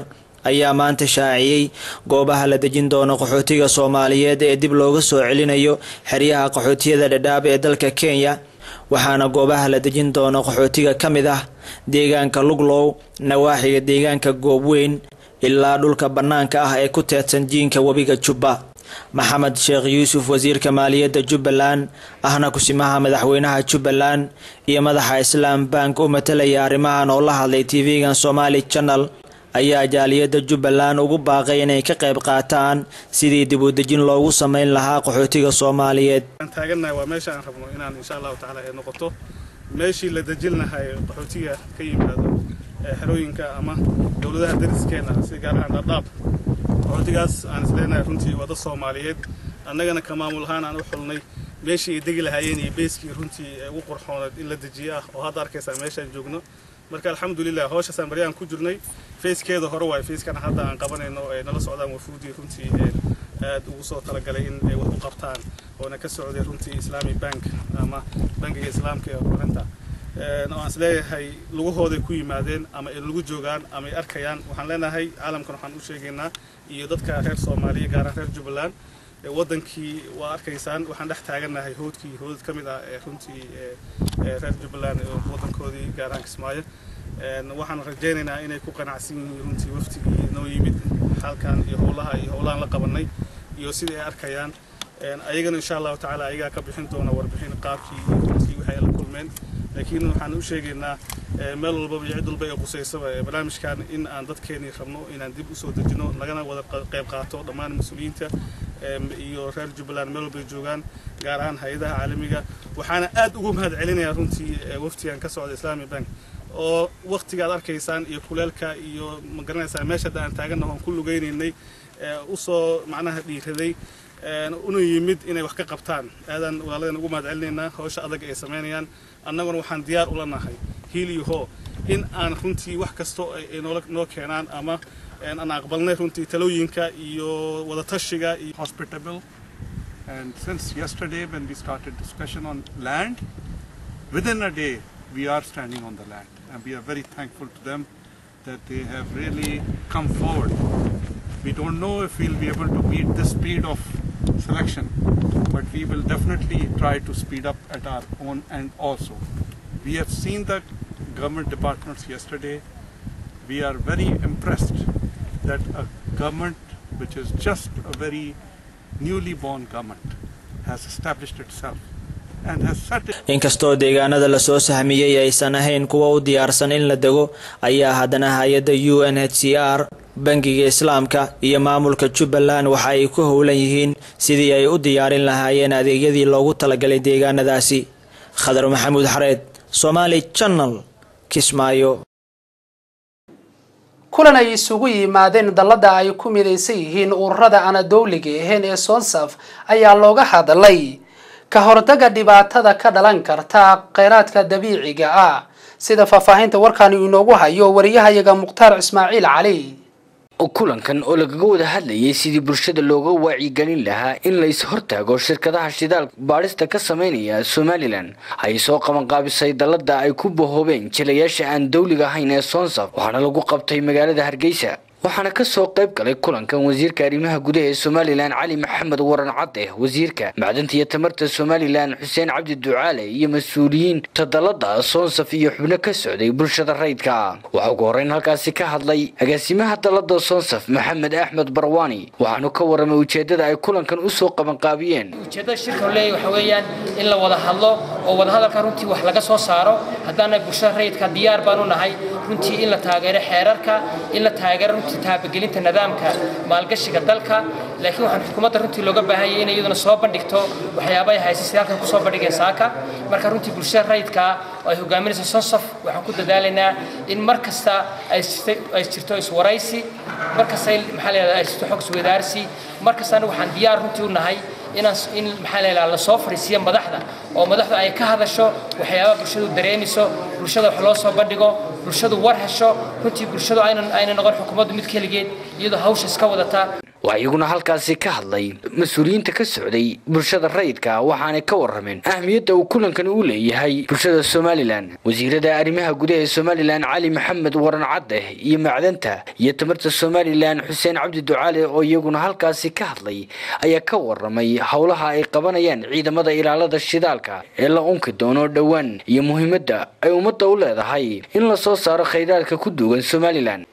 ayaa maanta shaaciyey goobaha la dejin doono qaxootiga soomaaliyeed ee dib looga soo celinayo xeryaha qaxootiyada dhadhaab ee dalka kenya waxaana goobaha la dejin doono qaxootiga ka mid ah deegaanka luglow nawaaxiga deegaanka goobweyn ilaa dhulka bannaanka ah ee ku teedsan jiinka webiga jubba maxamed sheekh yuusuf wasiirka maaliyadda jubbaland ahna kusimaha madaxweynaha jubbaland iyo madaxa islaam bank u matalaya arrimahan oo la hadlay tv-gan somali channel. Ayaa jaaliyadda jubbaland ugu baaqay inay ka qayb qaataan sidii dib u dejin loogu sameyn lahaa qaxootiga soomaaliyeed. Taagannahay waa meesha aan rabno inaan insha allahu tacaala ay noqoto. Meeshii la dejin lahay qaxootiga ka yimaado xerooyinka ama dowladaha dariskeena si gaar ahaan dhadhaab qaxootigaas aan isleenahay runtii waa soomaaliyeed. Annagana ka maamul ahaan aan u xulnay meeshii ay degi lahaayeen iyo beeskii runtii ugu qurxooneed in la dejiyo ah oo hadda arkaysaa meeshaan joogno. Marka alxamdulilah hawshaasaan baryaan ku jirnay feyskeeda hore waayo feyskan hadda aan qabanayno ay nala socdaan wafuudii runtii aad ugu soo talagalay in ay wax u qabtaan oona ka socday runtii islami bank ama bankiga islaamka ee horumarinta oo aan is leeyahay lugahooday ku yimaadeen ama ay lagu joogaan ama ay arkayaan waxaan leenahay caalamkan waxaan u sheegaynaa iyo dadka reer soomaaliya gaaraan reer jubbaland. Wadankii waa arkaysaan waxaan dhex taagannahay hoodkii hoodad ka mid ah ee runtii reer jubbaland wadankoodii gaaraan kismaayo. Waxaan rajaynaynaa inay ku qanacsan yihiin runtii waftigii noo yimid halkan iyo howlaha iyo howlahan la qabanay iyo sidai ay arkayaan ayagana insha allahu tacaala ayagaa ka bixin doona warbixin qaabkii runtii waxay la kulmeen. Laakiin waxaan u sheegaynaa meel walbaba iyo cid walba ee qusaysaba barnaamijkan in aan dadkeenii rabno inaan dib u soo dejino lagana wada qayb qaato dhammaan mas'uuliyiinta iyo reer jubbaland meel walbay joogaan gaar ahaan hay'adaha caalamiga. Waxaana aad ugu mahad celinayaa runtii waftigan ka socda islami bank oo waktiga aad arkaysaan iyo kuleelka iyo ma garanaysaa meesha hadda aan taagannaho ku lugaynaynay u soo macnaha dhiiraday una yimid inay wax ka qabtaan. Aadaan walaaladan ugu mahad celinaynaa hawsha adag ay samaynayaan. Annaguna waxaan diyaar ula nahay hiil iyo hoo in aan runtii wax kasto ay noo keenaan ama aan aqbalnay runtii talooyinka iyo wadatashiga iyo hospitable and since yesterday when we started discussion on land within a day we are standing on the land. And we are very thankful to them that they have really come forward. We don't know if we'll be able to meet the speed of selection but we will definitely try to speed up at our own end also. We have seen the government departments yesterday. We are very impressed that a government which is just a very newly born government has established itself inkastoo deegaanada lasoo sahmiyey aysan ahayn kuwa u diyaarsan in la dego ayaa haddana hay-adda u n h c r bangiga islaamka iyo maamulka jubbaland waxa ay ku howlan yihiin sidii ay u diyaarin lahaayeen adeegyadii loogu talagalay deegaanadaasi. Khadar maxamuud xareed somaali channel kismaayo. Kulan ay isugu yimaadeen dallada ay ku midaysan yihiin ururada aan dowliga ahayn ee sonsaf ayaa looga hadlay. Ka hortaga dhibaatada ka dhalan karta kheyraadka dabiiciga ah sida faahfaahinta warkaani inoogu hayo wariyahayaga mukhtaar ismaaciil cali kulankan oo lagaga wada hadlayay sidii bulshada looga wacyigelin lahaa in la is-hortaago shirkadaha shidaalka baadhista ka sameynaya somalilan ay soo qabanqaabisay dallada ay ku bahoobeen jilayaasha aan dawliga ahayn ee soonsaf waxaana lagu qabtay magaalada hargeysa waxaana ka soo qayb galay kulankan wasiirka arrimaha gudaha ee somalilan cali maxamed waran cadde. Wasiirka macdanta iyo tamarta somalilan xuseen cabdi ducaale iyo mas'uuliyiin tadalada soonsaf iyo xubno ka socday bulshada rayidka waxaa ugu horreyn halkaasi ka hadlay agaasimaha dalada soonsaf maxamed axmed barwaani waxaanu ka waramay ujeedada ay kulankan u soo qabanqaabiyeen. Ujeeddada shirka leeyahy waxa weeyaan in la wada hadlo oo wadahadalka runtii wax laga soo saaro. Haddaana bulshada rayidka diyaar baan u nahay runtii in la taageero xeerarka in la taageero runtii taabagelinta nidaamka maalgashiga dalka laakiin waxaan xukuumadda runtii looga baahan yahay inay iyaduna soo bandhigto waxyaaba ay haysay sida halkan ku soo bandhigeen saaka. Marka runtii bulshada rayidka oo ay hogaaminayso sonsof waxaan ku dadaalaynaa in mar kasta ay jirto iswaraysi mar kasta maxaa la ay jirto xog iswadaarsi mar kasta anigu waxaan diyaar runtii u nahay in maxaa la yidhaha la soo fariisiyo madaxda oo madaxdu ay ka hadasho waxyaabaha bulshadu dareemayso bulshada wax loo soo bandhigo bulshadu war hesho runtii bulshadu aynan ayna noqon xukuumaddu mid keligeed iyadoo hawsha iska wadata waxaa iyaguna halkaasi ka hadlay mas'uuliyiinta ka socday bulshada rayidka waxaanay ka warameen ahmiyadda uu kulankani u leeyahay bulshada somalilan. Wasiirada arrimaha gudaha ee somalilan cali maxamed waran cadde iyo macdanta iyo tamarta somalilan xuseen cabdi ducaale oo iyaguna halkaasi ka hadlay ayaa ka waramay howlaha ay qabanayaan ciidamada ilaalada shidaalka ee la unki doono dhowaan iyo muhiimadda ay ummadda u leedahay in la soo saaro khayraadka ku duugan somalilan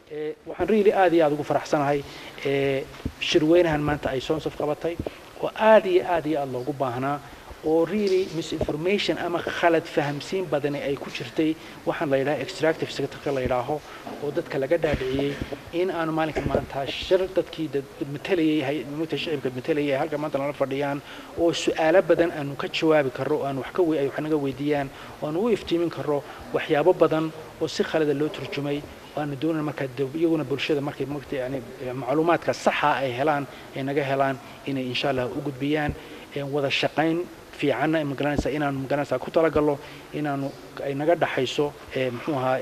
shirweynahan maanta ay soonsaf qabatay oo aad iyo aad iyo aad loogu baahnaa oo really misinformation ama khalad fahamsiin badani ay ku jirtay waxaan la yidhaha extractive sectorka la yidhaaho oo dadka laga dhaadhiciyey in aanu maalinka maanta shir dadkii matalayay mugta shicibka matalayay ay halka maanta nala fadhiyaan oo su'aalo badan aanu ka jawaabi karro oo aan wax ka ay wax naga weydiiyaan oo aanu u iftiimin karro waxyaabo badan oo si khalada loo turjumay waanu doonayna markaa iyaguna bulshada markay mogta yani macluumaadka saxa ay helaan ay naga helaan inay insha allah u gudbiyaan wada shaqayn fiicanna magaranaysa inaanu magaranaysa ku talagallo inaanu ay naga dhaxayso muxuu ahaa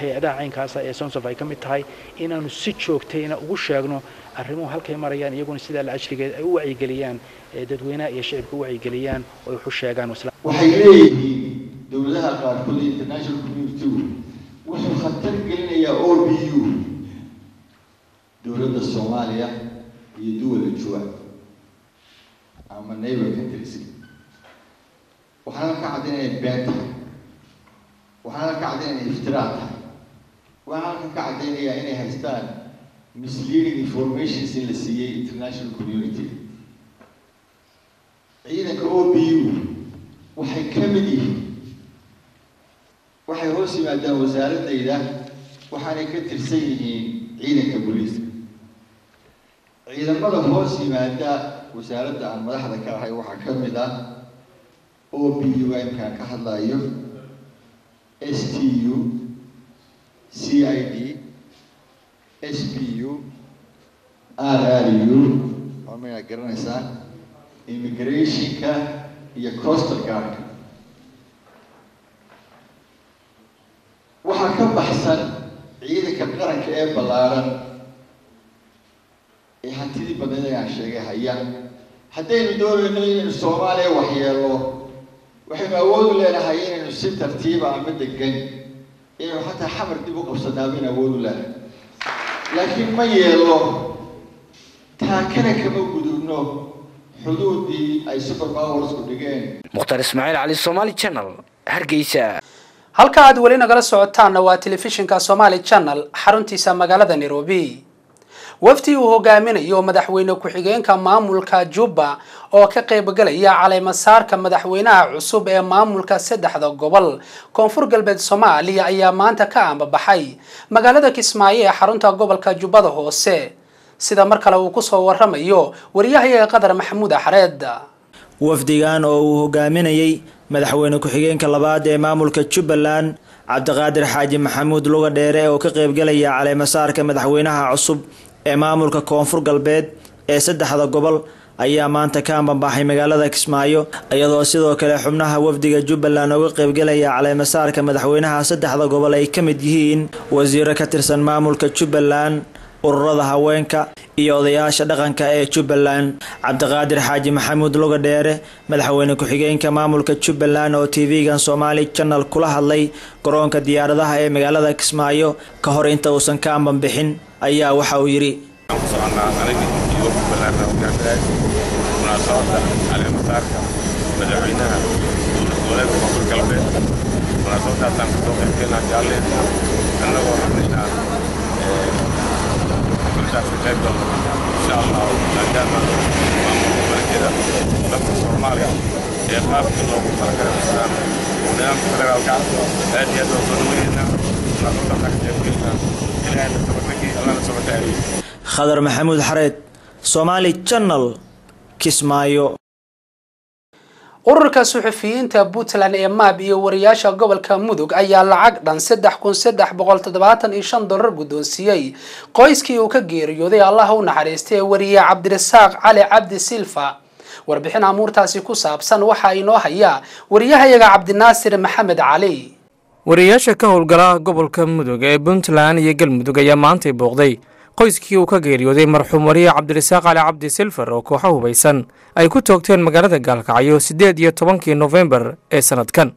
hay'adaha caynkaasa ee sonsof ay ka mid tahay inaanu si joogtayna ugu sheegno arrimuhu halkay marayaan iyaguna sidaa la ajrigeed ay u wacyigeliyaan dadweynaha iyo shicibka u wacyigeliyaan oo ay waxu sheegaan waxay leeyihiin dowladaha qaarkood international community wuxuu khatar gelinayaa o b u dowladda soomaaliya iyo duwala juwa ama neighbor countries waxaana ka caddaynaya been tahay waxaana ka caddaynaya iftiraa tahay waxaana ka caddaynayaa inay haystaan misleading informations in la siiyey international community. Ciidanka o b u waxay ka mid yihiin waxay hoos yimaadaan wasaaradayda waxaanay ka tirsan yihiin ciidanka booliiska. Ciidamada hoos yimaada wasaaradda aan madaxda ka ahay waxaa ka mid ah o b u imkaan ka hadlayo s t u c i d s p u r r u mayaa garanaysaa immigrationka iyo coastal guardka waxaa ka baxsan ciidanka qaranka ee ballaaran. Ee hantidii badneed ayaan sheegay haya haddaynu doonayno inaynu soomaaliya waxyeello waxaynu awood u leenahay inaynu si tartiiba ama degan inaynu xataa xamar dib u qabsanaa baynu awood u leenahay. Laakiin ma yeelo taakana kama gudubno xuduudii ay superpowersku dhigeen. Mukhtaar ismaaciil cali somaali channel hargeysa halka aad weli nagala socotaanna waa telefishinka somaali channel xaruntiisa magaalada nairobi. Wafdi uu hogaaminayo madaxweyne ku-xigeenka maamulka jubba oo ka qaybgalaya caleemasaarka madaxweynaha cusub ee maamulka saddexda gobol. Koonfur galbeed soomaaliya ayaa maanta ka ambabaxay magaalada kismaayo ee xarunta gobolka jubbada hoose. Sida mar kale uu ku soo waramayo waryahayaga qadar maxamuud axreed wafdigan oo uu hogaaminayey madaxweyne ku-xigeenka labaad ee maamulka jubbaland cabdiqaadir xaaji maxamuud luga dheere oo ka qaybgalaya caleemasaarka madaxweynaha cusub ee maamulka koonfur galbeed ee saddexda gobol ayaa maanta ka ambanbaxay magaalada kismaayo iyadoo sidoo kale xubnaha wafdiga jubbaland uga qaybgalaya caleemasaarka madaxweynaha saddexda gobol ay ka mid yihiin wasiiro ka tirsan maamulka jubbaland ururada haweenka iyo odayaasha dhaqanka ee jubbaland. Cabdiqaadir xaaji maxamuud lugadheere madaxweyne ku-xigeenka maamulka jubbaland oo tv-gan somaali channel kula hadlay garoonka diyaaradaha ee magaalada kismaayo ka hor inta uusan ka amban bixin ayaa waxa uu yidhi. Madaxweynaha bulshaas ka qayb galno insha allah maadaama maamulka barkeeda dalka soomaaliya ee qaabkii loogu talagalay islaan nidaamka federaalka aad iyo aad waan soo dhaweynaa munaasabadaasaan ka qaybgelinaa ilaahayna sabadnagii allana sabataariyo khadar maxamuud xareed somaali channel kismaayo ururka suxufiyiinta puntland ee maab iyo wariyaasha gobolka mudug ayaa lacag dhan saddex kun saddex boqol toddobaatan iyo shan dollar guddoonsiiyey qoyskii uu ka geeriyooday allah u naxariistay ee wariye cabdirasaaq cali cabdi silfa warbixin amuurtaasi ku saabsan waxaa inoo hayaa wariyahayaga cabdinaasir maxamed cali wariyaasha ka howlgala gobolka mudug ee puntland iyo galmudug ayaa maantay booqday qoyskii uu ka geeriyooday marxuum wariye cabdirasaaq cali cabdi silfar oo kooxo hubaysan ay ku toogteen magaalada gaalkacyo siddeed iyo tobankii nofembar ee sannadkan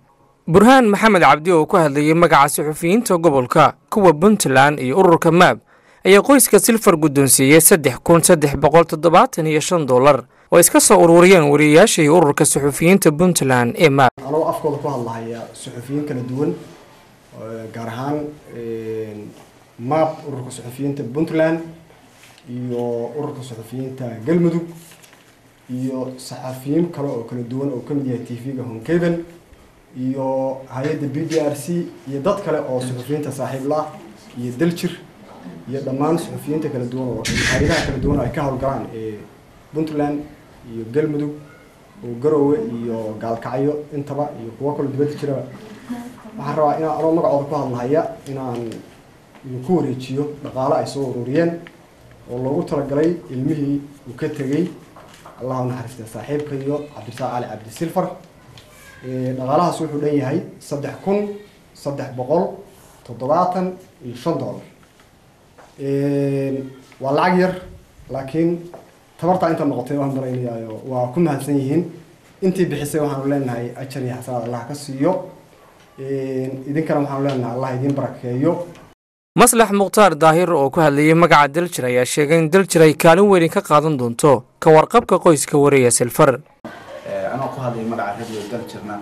burhaan maxamed cabdi oo ku hadlayay magaca suxufiyiinta gobolka kuwa puntland iyo ururka maab ayaa qoyska silfar guddoonsiiyey saddex kun saddex boqol toddobaatan iyo shan dollar oo iska soo ururiyeen wariyayaashii ururka suxufiyiinta puntland ee maab. Anoo afkooda ku hadlahaya suxufiyiin kala duwan gaar ahaan maab ururka suxufiyiinta puntland iyo ururka suxufiyiinta galmudug iyo saxafiyiin kale oo kala duwan oo ka mid yahay t v-ga honkeven iyo hay'adda b d r c iyo dad kale oo suxufiyiinta saaxiibla ah iyo daljir iyo dhammaan suxufiyiinta kala duwan oo hay'adaha kala duwan ay ka howlgalaan ee puntland iyo galmudug oo garowe iyo gaalkacyo intaba iyo kuwo kaloo dibadda jiraba. Waxaan rabaa inaan anoo magacooda ku hadlahaya inaan idinku wareejiyo dhaqaale ay soo ururiyeen oo loogu talagalay ilmihii uu ka tegey. Allah naxariista saaxiibka iyo cabdirasaaq cali cabdi silfar. Dhaqaalahaas wuxuu dhan yahay saddex kun saddex boqol toddobaatan iyo shan dollar waa lacag yar laakiin tabartaa inta noqotay waan malaynayayo waa ku mahadsan yihiin. Intii bixisay waxaanu leenahay ajar iyo xasanaad allah ka siiyo. Idinkana waxaanu leenahay allah idiin barakeeyo maslax mukhtaar daahir oo ku hadlayay magaca daljir ayaa sheegay in daljir ay kaalin weyn ka qaadan doonto ka warqabka qoyska wariya silfar. Anoo ku hadlayay magaca radio daljirna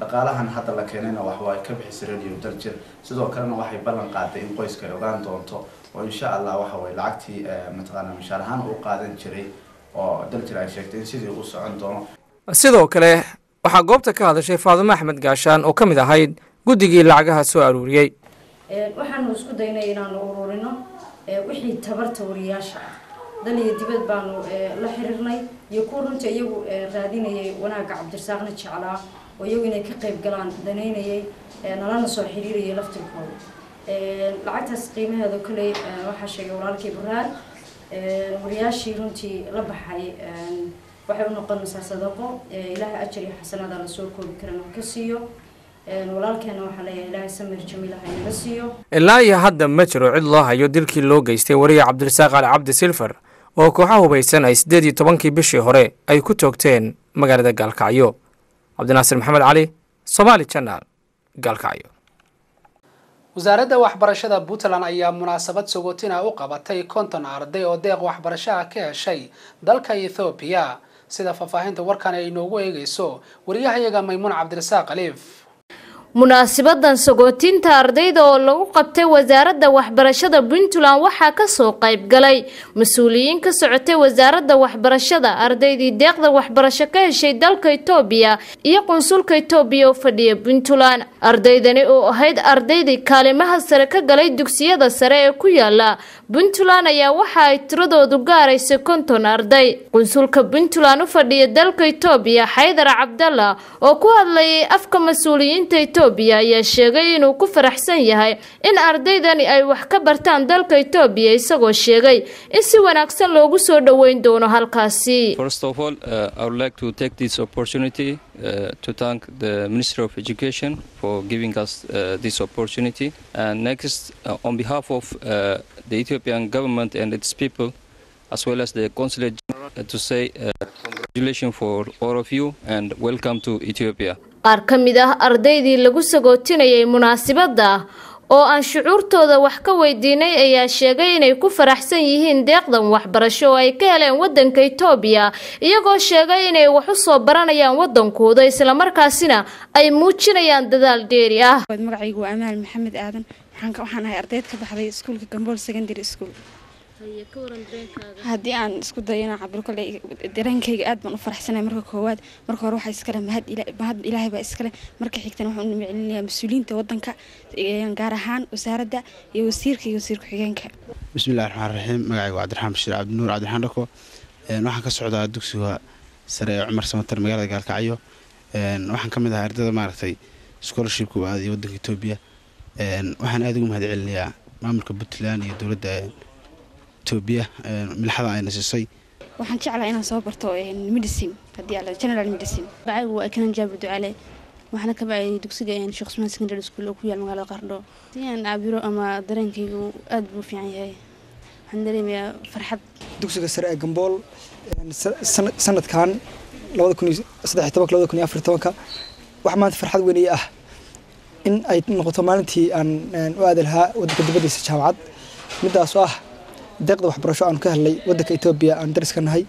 dhaqaalahan hadda la keenayna waxwaa ka bixisay radio daljir sidoo kalena waxay ballan qaaday in qoyska ay ogaan doonto oo insha allah waxa lacagtii mataqaana mishaar ahaan u qaadan jiray oo daljir ay sheegtay in sidii uu socon doono. Sidoo kale waxaa goobta ka hadashay faadumo axmed gaashaan oo ka mid ahayd guddigii lacagaha soo aruuriyey waxaanu isku daynay inaanu ururino. Wixii tabarta wariyaasha ah. Dal iyo dibad baanu la xiriirnay iyo kuwa runta iyagu raadinayay wanaagga cabdirasaaqna jeclaa oo iyagu inay ka qayb galaan danaynayay nalana soo xiriirayay laftirkooda. Lacagtaas qiimaheeda koley waxaa sheegay walaalkii burhaan wariyaashii runtii la baxay waxay u noqonaysaa sadaqo ilaahay ajar iyo xasanada la soo koobi karan ka siiyo siiyo. Ilaa iyo hadda ma jiro cid loo hayo dilkii loo geystay wariye cabdirasaaq cali cabdi silfar oo kooxa hubaysan ay siddeed iyo tobankii bishii hore ay ku toogteen magaalada gaalkacyo cabdinaasir maxamed cali somaali janaal gaalkacyo wasaaradda waxbarashada puntland ayaa munaasabad sagootina u qabatay konton arday oo deeq waxbarashaha ka heshay dalka ethoobiya sida faahfaahinta warkan ay inoogu eegayso wariyahayaga maymuun cabdirasaaq aliif munaasibadan sagootinta ardayda oo lagu qabtay wasaaradda waxbarashada puntland waxaa ka soo qayb galay. Mas'uuliyiin ka socotay wasaaradda waxbarashada ardaydii deeqda waxbarasho ka heshay dalka itoobiya iyo qunsulka itoobiya oo fadhiya puntland. Ardaydani oo ahayd ardaydii kaalimaha sare ka galay dugsiyada sare ee ku yaalla puntland ayaa waxa ay tiradoodu gaaraysa konton arday. Qunsulka puntland u fadhiya dalka itoobiya xaydar cabdalla oo ku hadlayay afka mas'uuliyiinta ayaa sheegay inuu ku faraxsan yahay in ardaydani ay wax ka bartaan dalka itoobiya isagoo sheegay in si wanaagsan loogu soo dhoweyn doono halkaasi First of all, uh, I would like to take this opportunity uh, to thank the Ministry of Education for giving us uh, this opportunity. And next, uh, on behalf of uh, the Ethiopian government and its people, as well as the Consulate General, uh, to say uh, congratulations for all of you and welcome to Ethiopia. qaar ka mid ah ardaydii lagu sagootinayay munaasibadda oo aan shucuurtooda wax ka weydiinay ayaa sheegay inay ku faraxsan yihiin deeqdan waxbarasho oo ay ka heleen wadanka itoobiya iyagoo sheegay inay wax u soo baranayaan wadankooda islamarkaasina ay muujinayaan dadaal dheeri ah. Magacaygu waa amaal maxamed aadan. Waxaan ahay ardayd ka baxday iskuulka gambool secondary school haddii aan isku cabiro kale dareenkayga aad baan u faraxsanahay marka koowaad. Marka hore waxaa iskale mahad ila- mahad ilaahay baa iskale marka xigtana waxaan u macelinayaa mas'uuliyiinta wadanka gaar ahaan wasaaradda iyo wasiirka iyo wasiir ku-xigeenka bismillahi raxmaan raxiim magacaygu waa cabdiraxmaan bashiir cabdinuur cabdiraxmaan dhako waxaan ka socdaa dugsiga sare ee cumar samatar magaalada gaalkacyo. Waxaan ka mid ahaa ardayda maaragtay scholarshipka u aaday wadanka etoobiya waxaan aad ugu mahad celinayaa maamulka puntland iyo dowladda etoobiya een, milxada ayna siisay waxaan jeclahay inaan soo barto een, medicine general medicine. Magacaygu waa kanan jaabir ducale waxaana ka bacay dugsiga een, sheekh usmaan secondary school oo ku yaal magaalada qardho si aan cabiro ama dareenkaygu aad buu fiican yahay. Waxaan dareemayaa farxad. Dugsiga sare ee gambool sanadkan waxaa maanta farxad weyn ii ah. In ay noqoto maalintii aan u aadi lahaa wadanka dibadiisa jaamacad midaas oo ah deeqda waxbarasho aan ka helnay wadanka etoobiya aan dariska nahay.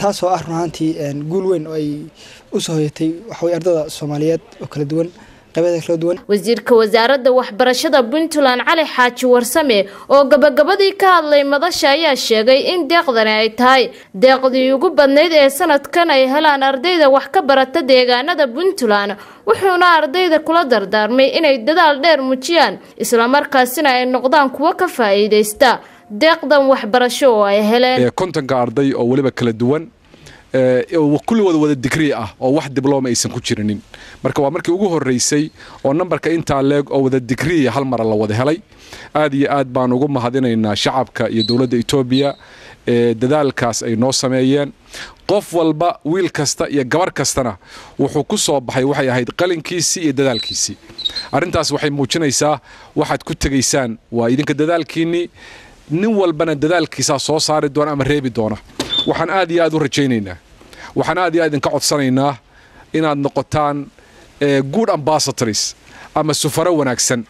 Taasoo ah run ahaantii guul weyn oo ay u soo hoyatay waxaway ardada soomaaliyeed oo kala duwan wasiirka wasaaradda waxbarashada puntland cali xaaji warsame oo gabagabadii ka hadlay madasha ayaa sheegay in deeqdani ay tahay deeqdii ugu badnayd ee sanadkan ay helaan ardayda wax ka barata deegaanada puntland wuxuuna ardayda kula dardaarmay inay dadaal dheer muujiyaan islamarkaasina ay noqdaan kuwo ka faa'iidaysta deeqdan waxbarasho oo ay heleen. Ee kontonka arday oo weliba kala duwan kulligooda wada digrii ah oo wax diblooma aysan ku jirinin. Marka waa markii ugu horeysay oo nambarka intaa leeg oo wada digrii hal mara la wada helay. Aad iyo aad baan ugu mahadinaynaa shacabka iyo dowladda etoobiya ee dadaalkaas ay noo sameeyeen. Qof walba wiil kasta iyo gabar kastana wuxuu ku soo baxay waxay ahayd qalinkiisii iyo dadaalkiisii. Arrintaas waxay muujinaysaa waxaad ku tegaysaan waa idinka dadaalkiinnii nin walbana dadaalkiisaa soo saari doona ama reebi doona. Waxaan aad iyo aad u rajaynaynaa. Waxaan aad iyo aad idinka codsanaynaa inaad noqotaan eh, good ambassadors ama sufaro wanaagsan.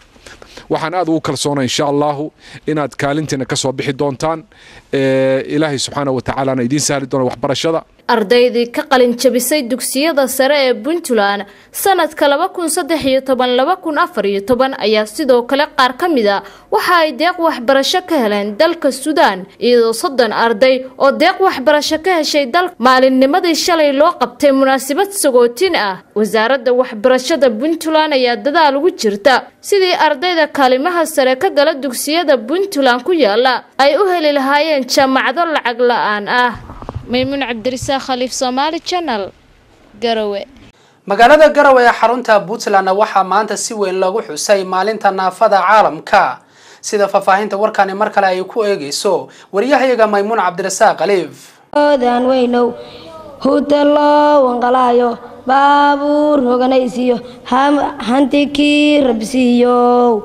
Waxaan aad ugu kalsoona insha allahu inaad kaalintiina ka soo bixi doontaan. Eh, ilaahay subxaana wa tacaalana idiin sahli doona waxbarashada ardaydii ka qalin jabisay dugsiyada sare ee puntland sanadka laba kun saddex iyo toban laba kun afar iyo toban ayaa sidoo kale qaar ka mid a waxa ay deeq waxbarasho ka heleen dalka suudaan iyadoo soddon arday oo deeq waxbarasho ka heshay dalka maalinnimadii shalay loo qabtay munaasabad sagootin ah. Wasaaradda waxbarashada puntland ayaa dadaal ugu jirta sidii ardayda kaalimaha sare ka gala dugsiyada puntland ku yaalla ay u heli lahaayeen jaamacado lacag la'aan ah maymuun cabdirisaaq khaliif soomaali channel garowe magaalada garowe ee xarunta puntland waxaa maanta si weyn loogu xusay maalinta naafada caalamka. Sida faahfaahinta warkani mar kale ay ku eegeyso wariyahayaga maymuun cabdirasaaq khaliif oodaan weynow wanqalaayo baabuur hoganaysiyo hantikii rabsiiyow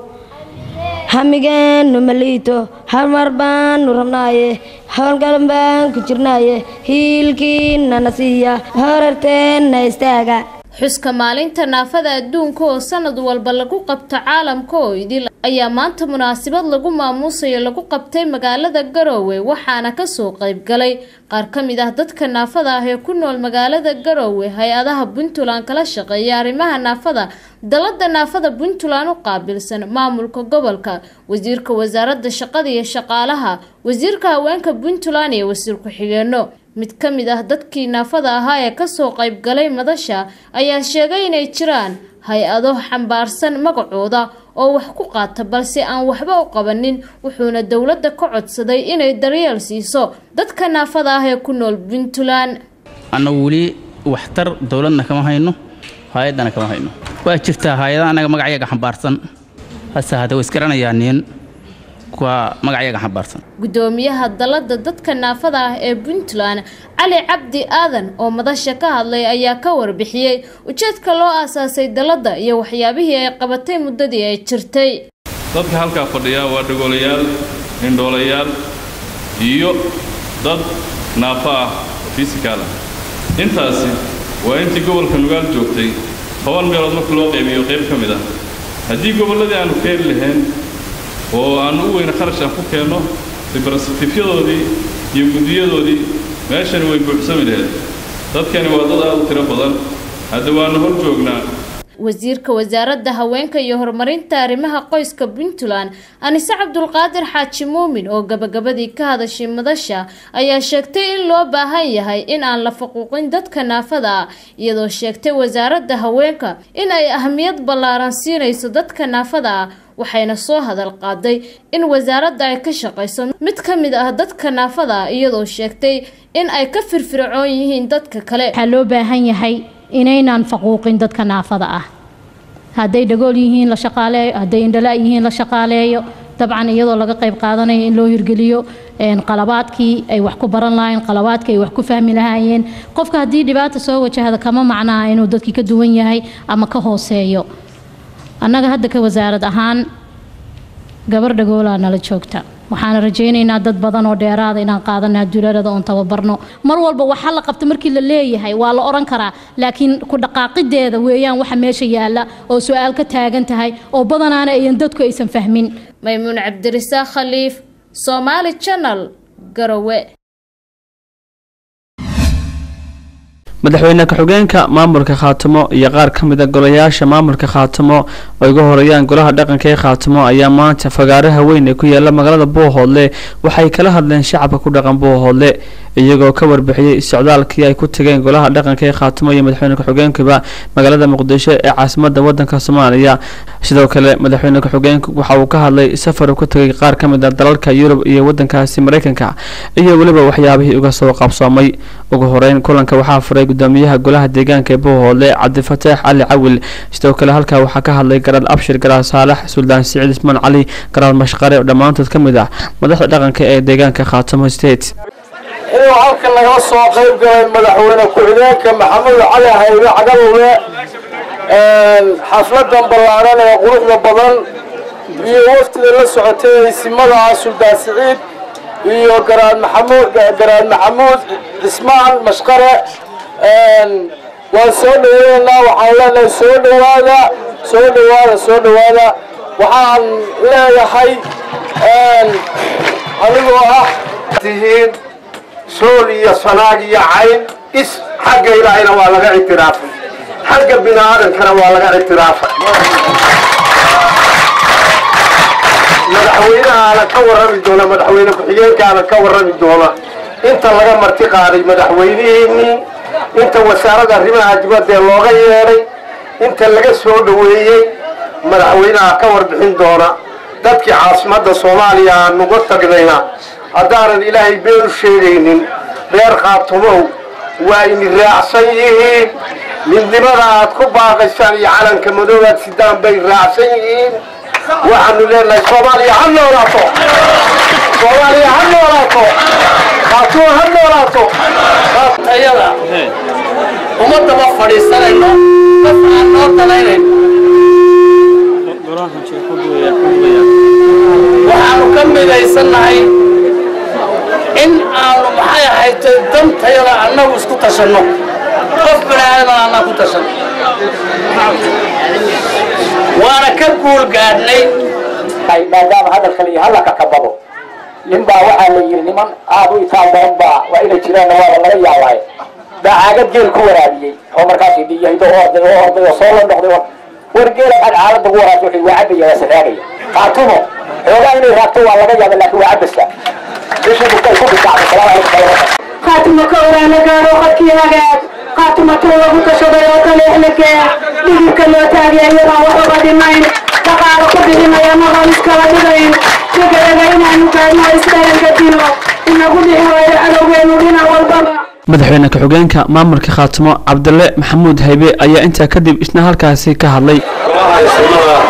hamigeenu maliito harmar baanu rabnaaye howlgalan baan ku jirnaaye hiilkiinana siiya horarteenna istaaga xuska maalinta naafada adduunka oo sanad walba lagu qabto caalamka oo idil ayaa maanta munaasabad lagu maamuusayo lagu qabtay magaalada garoowe waxaana ka soo qayb galay. Qaar ka mid ah dadka naafada ah ee ku nool magaalada garoowe hay'adaha puntland kala shaqeeya arrimaha naafada. Dalada naafada puntland u qaabilsan maamulka gobolka wasiirka wasaaradda shaqada iyo shaqaalaha wasiirka haweenka puntland iyo wasiir ku-xigeenno mid ka mid ah dadkii naafada ahaa ee ka soo qayb galay madasha ayaa sheegay inay jiraan hay'ado xambaarsan magacooda oo wax ku qaata balse aan waxba u qabanin wuxuuna dowladda ka codsaday inay daryeel siiso dadka naafada ah ee ku nool puntland. Annagu weli waxtar dowladna kama hayno hay'addana kama hayno. Waa jirtaa hay'ada anaga magacyaga xambaarsan. Hase hade way isgaranayaa nin waa magacyaga xambaarsan gudoomiyaha dalada dadka naafada ah ee puntland cali cabdi aadan oo madasha ka hadlay ayaa ka warbixiyey ujeedka loo aasaasay dalada iyo waxyaabihii ay qabatay muddadii ay jirtay. Dadka halkaa fadhiya waa dhagoolayaal indhoolayaal iyo dad naafo ah fisikaal ah. Intaasi waa intii gobolka nugaal joogtay toban meelood marka loo qaybiyo qayb ka mid ah. Haddii gobolladii aanu keeni lahayn oo aannu u weyna kharash aan ku keenno ribarasitifyadoodii iyo guddiyadoodii meeshani way buuxsami lahayd. Dadkani waa dad aad u tiro badan. Hadda waannu hor joognaa wasiirka wasaaradda haweenka iyo horumarinta arrimaha qoyska puntland anise cabdulqaadir xaaji muumin oo gabagabadii ka hadashay madasha ayaa sheegtay in loo baahan yahay in aan la faquuqin dadka naafada ah iyadoo sheegtay wasaaradda haweenka in ay ahmiyad ballaaran siinayso dadka naafada ah waxayna soo hadal qaaday in wasaaradda ay ka shaqayso. Mid ka mid ah dadka naafada ah iyadoo sheegtay in ay ka firfircoon yihiin dadka kale. Waxaa loo baahan yahay inaynaan faquuqin dadka naafada ah. Hadday dhagool yihiin la shaqaaleeyo hadday indhala yihiin la shaqaaleeyo dabcan iyadoo laga qayb qaadanayo in loo hirgeliyo qalabaadkii ay wax ku baran lahaayeen qalabaadkii ay wax ku fahmi lahaayeen. Qofka haddii dhibaata soo wajahda kama macnaha inuu dadkii ka duwan yahay ama ka hooseeyo annaga hadda ka wasaarad ahaan gabar dhagoolaa nala joogta. Waxaana rajaynaynaa dad badan oo dheeraada inaan qaadana dulalada oon tababarno. Mar walba waxa la qabta markii la leeyahay waa la odhan karaa laakiin ku dhaqaaqideeda weeyaan waxa meesha yaalla oo su'aal ka taagan tahay oo badanaana ayan dadku aysan fahmin. Maymuun cabdirisaaq khaliif somaali channel garowe madaxweyne ku-xigeenka maamulka khaatimo iyo qaar ka mid a golayaasha maamulka khaatimo oo iga horeeyaan golaha dhaqanka ee khaatimo ayaa maanta fagaaraha weyn ee ku yaalla magaalada buuhoodle waxay kala hadleen shacabka ku dhaqan buuhoodle iyagoo ka warbixiyey socdaalkii ay ku tageen golaha dhaqanka ee khaatimo iyo madaxweyne ku-xigeenkuba magaalada muqdisho ee caasimada wadanka soomaaliya. Sidoo kale madaxweyne ku-xigeenku waxa uu ka hadlay safar ku tagay qaar ka mid a dalalka yurub iyo wadankaasi mareykanka iyo weliba waxyaabihii uga soo qabsoomay. Ugu horeyn kulanka waxaa furay gudoomiyaha golaha deegaanka ee buuhoodle cabdifataax cali cawil. Sidoo kale halkaa waxaa ka hadlay garaad abshir garaad saalax suldaan siciid ismaan cali garaad mashqare oo dhammaantood ka mid ah madaxda dhaqanka ee deegaanka khaatamo state. Inuu halkan laga soo qayb galay madaxweyne ku-xigeenka maxamuud cali haybe cagabowle xafladan ballaaran ee quruxda badan iyo waftida la socotay aysimada ah suldaan siciid iyo garaad maxamuud cismaan mashqare waan soo dhaweynaa waxaan leenahay soo dhawaada soo dhawaada soo dhawaada waxaan leeyahay anigoo ah tihiin sool iyo sanaag iyo cayn is xagga ilaahayna waa laga ictiraafay xagga bini aadankana waa laga ictiraafay madaxweynahaana ka warrami doona madaxweyne ku-xigeenkaana ka warrami doona inta laga marti qaaday madaxweynihiinnii inta wasaaradda arrimaha dibadda ee looga yeedhay inta laga soo dhoweeyey madaxweynaha ka warbixin doona dadkii caasimadda soomaaliya aan uga tagnayna. Haddaanan ilaahay been u sheegaynin reer khaatumow waa ini raacsan yihiin. Midnimada aad ku baaqaysaan iyo calanka madoobaad sidaan bay raacsan yihiin. Waxaanu leenahay soomaaliya ha noolaato. Soomaaliya ha noolaato khaatumo ha noolaato tayada ummadaba fadhiisanayno dad aan noo danaynayno waxaanu ka midaysannahay in aanu maxay ahayd dantayada annagu isku tashanno. Qof bini aadan annaa ku tashan waana ka guul gaadhnay. Maadaama hadalkan iyo hadalka kabado nin baa waxaa la yidhi niman aad u itaal badan baa waa inay jiraanna waaba laga yaabaaye baa caagad geel ku waraabiyey oo markaas yahdo orday oo orday oo soo la noqday war geela aad caalada ugu waraabiy waa cabaya waa saraagaya qaatumo xoogaa inay raagto waa laga yaaba laakiin waa cabasa bishii bukay ku bisacday salaamu calaykum qaatimo ka oraana gaaro qadkii hagaag. Qaatimo tuu lagu tashaday oo kaleexlakee dhidibka loo taagay iyadaan waxuba dhimayn. Dhaqaalo ku bixinaya noqon iskala dhigayn madaxweyne ku-xigeenka maamulka khaatimo cabdille maxamuud haybe ayaa intaa kadib isna halkaasi ka hadlay.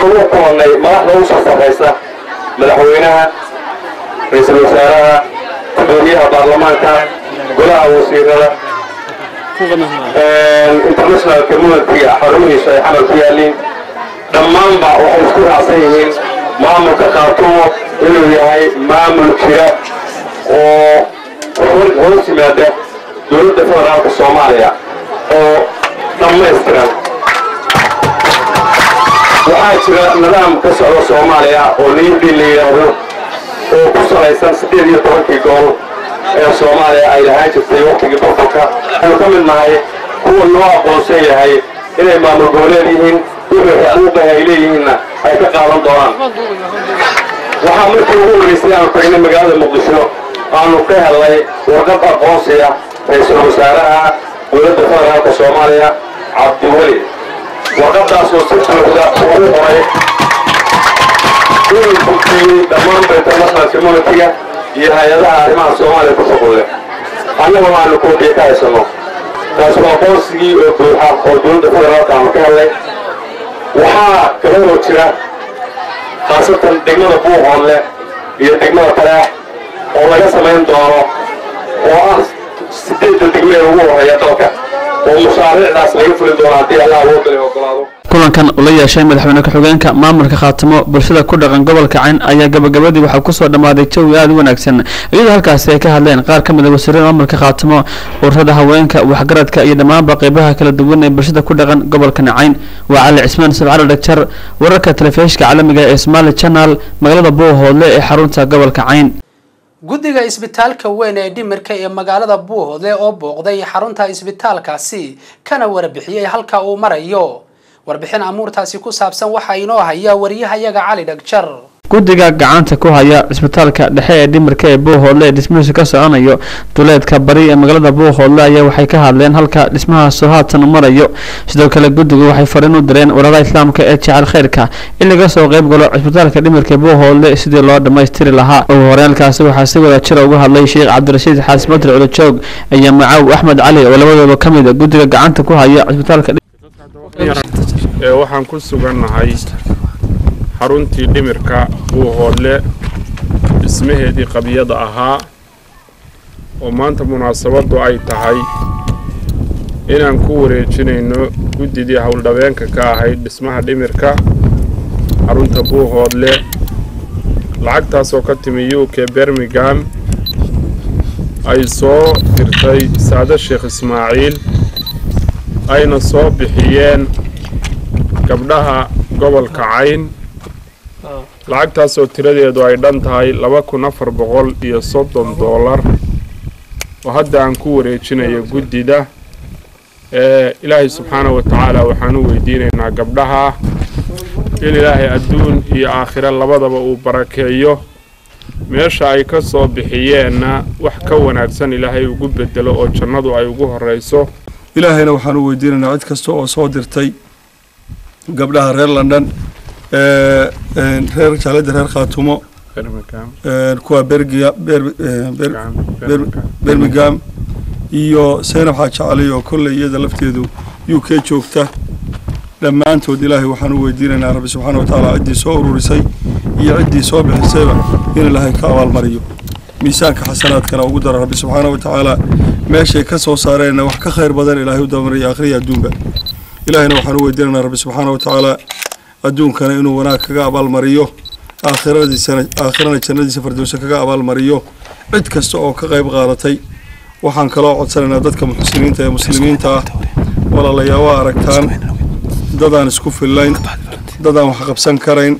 Ugu kulannay madaxda ugu soo sarraysa madaxweynaha ra'iisul wasaaraha gudoomiyaha baarlamaanka golaha wasiirada international community-ga xarumihiisu ay xamal ku yaalliin dhammaanba waxay isku raacsan yihiin maamulka khaatumo inuu yahay maamul jira oo hoos yimaada dowladda federaalka soomaaliya oo dhammaystiran. Waxaa jira nidaam ka socda soomaaliya oo liidii la yidhaahdo oo ku salaysan siddeed iyo tobankii gool ee soomaaliya ay lahaan jirtay waktigii burburka aynu ka mid nahay kuwa loo aqoonsan yahay inay maamul goboleed yihiin wixii xuquuqaha ay leeyihiinna ay ka qaadan doonaan waxaa markii ugu horeysay aanu tagnay magaalada muqdisho aanu ka helnay warqad aqoonsiya ra'iisul wasaaraha dowladda federaalka soomaaliya cabdiweli warqadaasoo si buuxda ugu qoray inuu gudbiyey dhammaanba international community-ga iyo hay'adaha arrimaha soomaaliya ku shuqulle annaguna aanu koobiya ka haysanno taas waa aqoonsigii oo buuxa oo dowladda federaalka aanu ka helnay waxaa kaloo jira khaasatan degmada buuqoonle iyo degmada taleex oo laga samayn doono. Oo ah sideedda degmee ugu horreeya dalka oo mashaariicdaas laga fulin doono haddii allah loo bali ogolaado kulankan uu la yeeshay madaxweyne ku-xigeenka maamulka khaatimo bulshada ku dhaqan gobolka cayn ayaa gabagabadii waxaa ku soo dhammaaday jawi aada u wanaagsan. Iyadoo halkaasi ay ka hadleen qaar ka mid a wasiirada maamulka khaatimo ururada haweenka waxgaradka iyo dhammaanba qeybaha kala duwan ee bulshada ku dhaqan gobolka nacayn waa cali cismaan sabcalo dhagjar wararka telefishinka caalamiga ee somali channel magaalada buuhoodle ee xarunta gobolka cayn guddiga isbitaalka weyn ee dhimirka ee magaalada buuhoodle oo booqday xarunta isbitaalkaasi kana warbixiyey halka uu marayo. Warbixin amuurtaasi ku saabsan waxaa inoo haya wariyahayaga cali dhagjar guddiga gacanta ku haya cisbitaalka dhexe ee dhimirka ee buuhoodle ee dhismihiisu ka soconayo duleedka bari ee magaalada buuhoodle ayaa waxay ka hadleen halka dhismahaasoo haatan marayo. Sidoo kale guddigu waxay fariin u direen warada islaamka ee jecel khayrka in laga soo qayb galo cisbitaalka dhimirka buuhoodle sidii loo dhammaystiri lahaa. Ugu horeelkaasi waxaa si wada jira uga hadlay sheekh cabdirashiid xaasmadir culijoog iyo macaw axmed cali oo labadooda ka mid a guddiga gacanta ku haya cisbitaalka waxaan ku sugannahay xaruntii dhimirka buuhoodle dhismaheedii qabyada ahaa oo maanta munaasabaddu ay tahay inaan ku wareejinayno guddidii howldhabeenka ka ahayd dhismaha dhimirka xarunta buuhoodle lacagtaasoo ka timi u k bermigam ay soo dirtay saade sheekh ismaaciil ayna soo bixiyeen gabdhaha gobolka cayn lacagtaasoo tiradeedu ay dhan tahay laba kun afar boqol iyo soddon doolar oo hadda aan ku wareejinayo guddida ee ilaahay subxaana wa tacaala waxaan u weydiinaynaa gabdhaha. In ilaahay adduun iyo aakhire labadaba uu barakeeyo. Meesha ay ka soo bixiyeenna wax ka wanaagsan ilaahay ugu bedelo oo jannadu ay ugu horrayso. Ilaahayna waxaan u weydiinaynaa cid kasta oo soo dirtay gabdhaha reer london reer jaalada reer khaatumo. Kuwa bermigam iyo seynab xaaji cali oo kolley iyada lafteedu u k joogta. Dhammaantood ilaahay waxaan u weydiinaynaa rabbi subxaana wa tacaala ciddii soo ururisay iyo ciddii soo bixisayba in ilaahay ka abaalmariyo. Miisaanka xasanaadkana ugu daro rabbi subxaana wa tacaala. Meeshay ka soo saareenna wax ka khayr badan ilaahay u dabamariyo akhriya adduunba ilaahayna waxaan u weydiinaynaa rabbi subxaana wa tacaala adduunkana inuu wanaag kaga abaalmariyo aakhirana jannadiisa fardowsa kaga abaalmariyo cid kasta oo ka qayb qaadatay. Waxaan kaloo codsanaynaa dadka muxsiniinta ee muslimiinta ah walaalayaa waa aragtaan dadaan isku fillayn dadaan wax qabsan karayn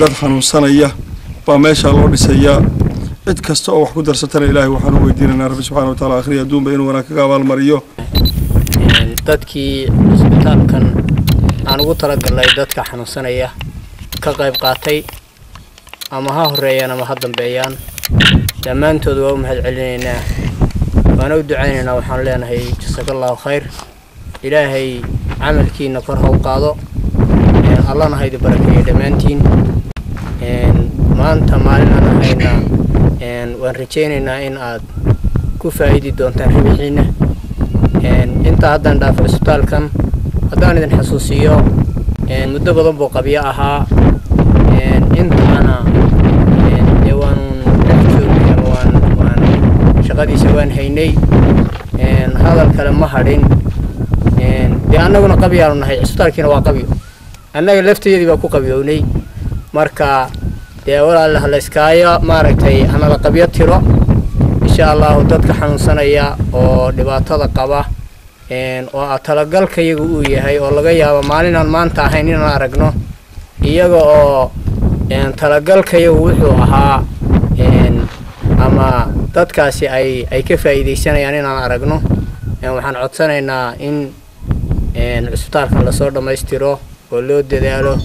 dad xanuunsanaya baa meeshaa loo dhisayaa cid kasta oo wax ku darsatana ilaahay waxaan u weydiinaynaa rabbi subxana wa taala akhriya adduunba inuu wanaag kaga abaalmariyo. Dadkii cisbitaalkan aan ugu talagalnay dadka xanuunsanaya ka qayb qaatay ama ha horeeyaan ama ha dambeeyaan. Dhammaantood waa u mahad celinaynaa waana u ducaynaynaa waxaan leenahay jasakallaahu khayr. Ilaahay camalkiina kor ha u qaado allana haydi barakeeyo dhammaantiin. Maanta maalin aan ahayna waan rajaynaynaa in aad ku faa'iidi doontaan ribixiina intaa haddaan dhaafo cisbitaalkan haddaan idin xasuusiyo muddo badan buu qabyo ahaa intaana dee waan shaqadiisa waan haynay hadal kale ma hadhin dee annaguna qabyaanu nahay cisbitaalkiina waa qabyo annaga lafteedii baa ku qabyownay marka dee walaal halayskaayo maaragtay hanala qabyo tiro insha allahu dadka xanuunsanaya oo dhibaatada qaba oo ah talogalkayagu uu yahay oo laga yaabo maalinaan maanta ahayn inaan aragno iyaga oo talagalkayagu wuxuu ahaa ama dadkaasi ay ay ka faa'iidaysanayaan inaan aragno. Waxaan codsanaynaa in cusbitaalkan la soo dhammaystiro oo loo dadaalo.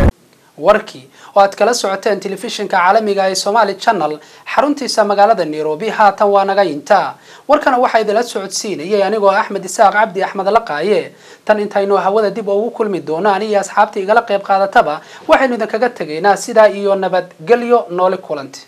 Ah. Warkii oo kala socoteen telefishinka caalamiga ee Somali Channel xaruntiisa magaalada Nairobi. Haatan waa naga intaa warkana waxaa idila socodsiinayay anigoo Axmed Isaaq Cabdi Axmed Laqaaye tan intaynu hawada dib ugu kulmi doonaan iyo asxaabta igala qayb qaadataba waxaynu idin kaga tageynaa sidaa iyo nabadgelyo noole kulanti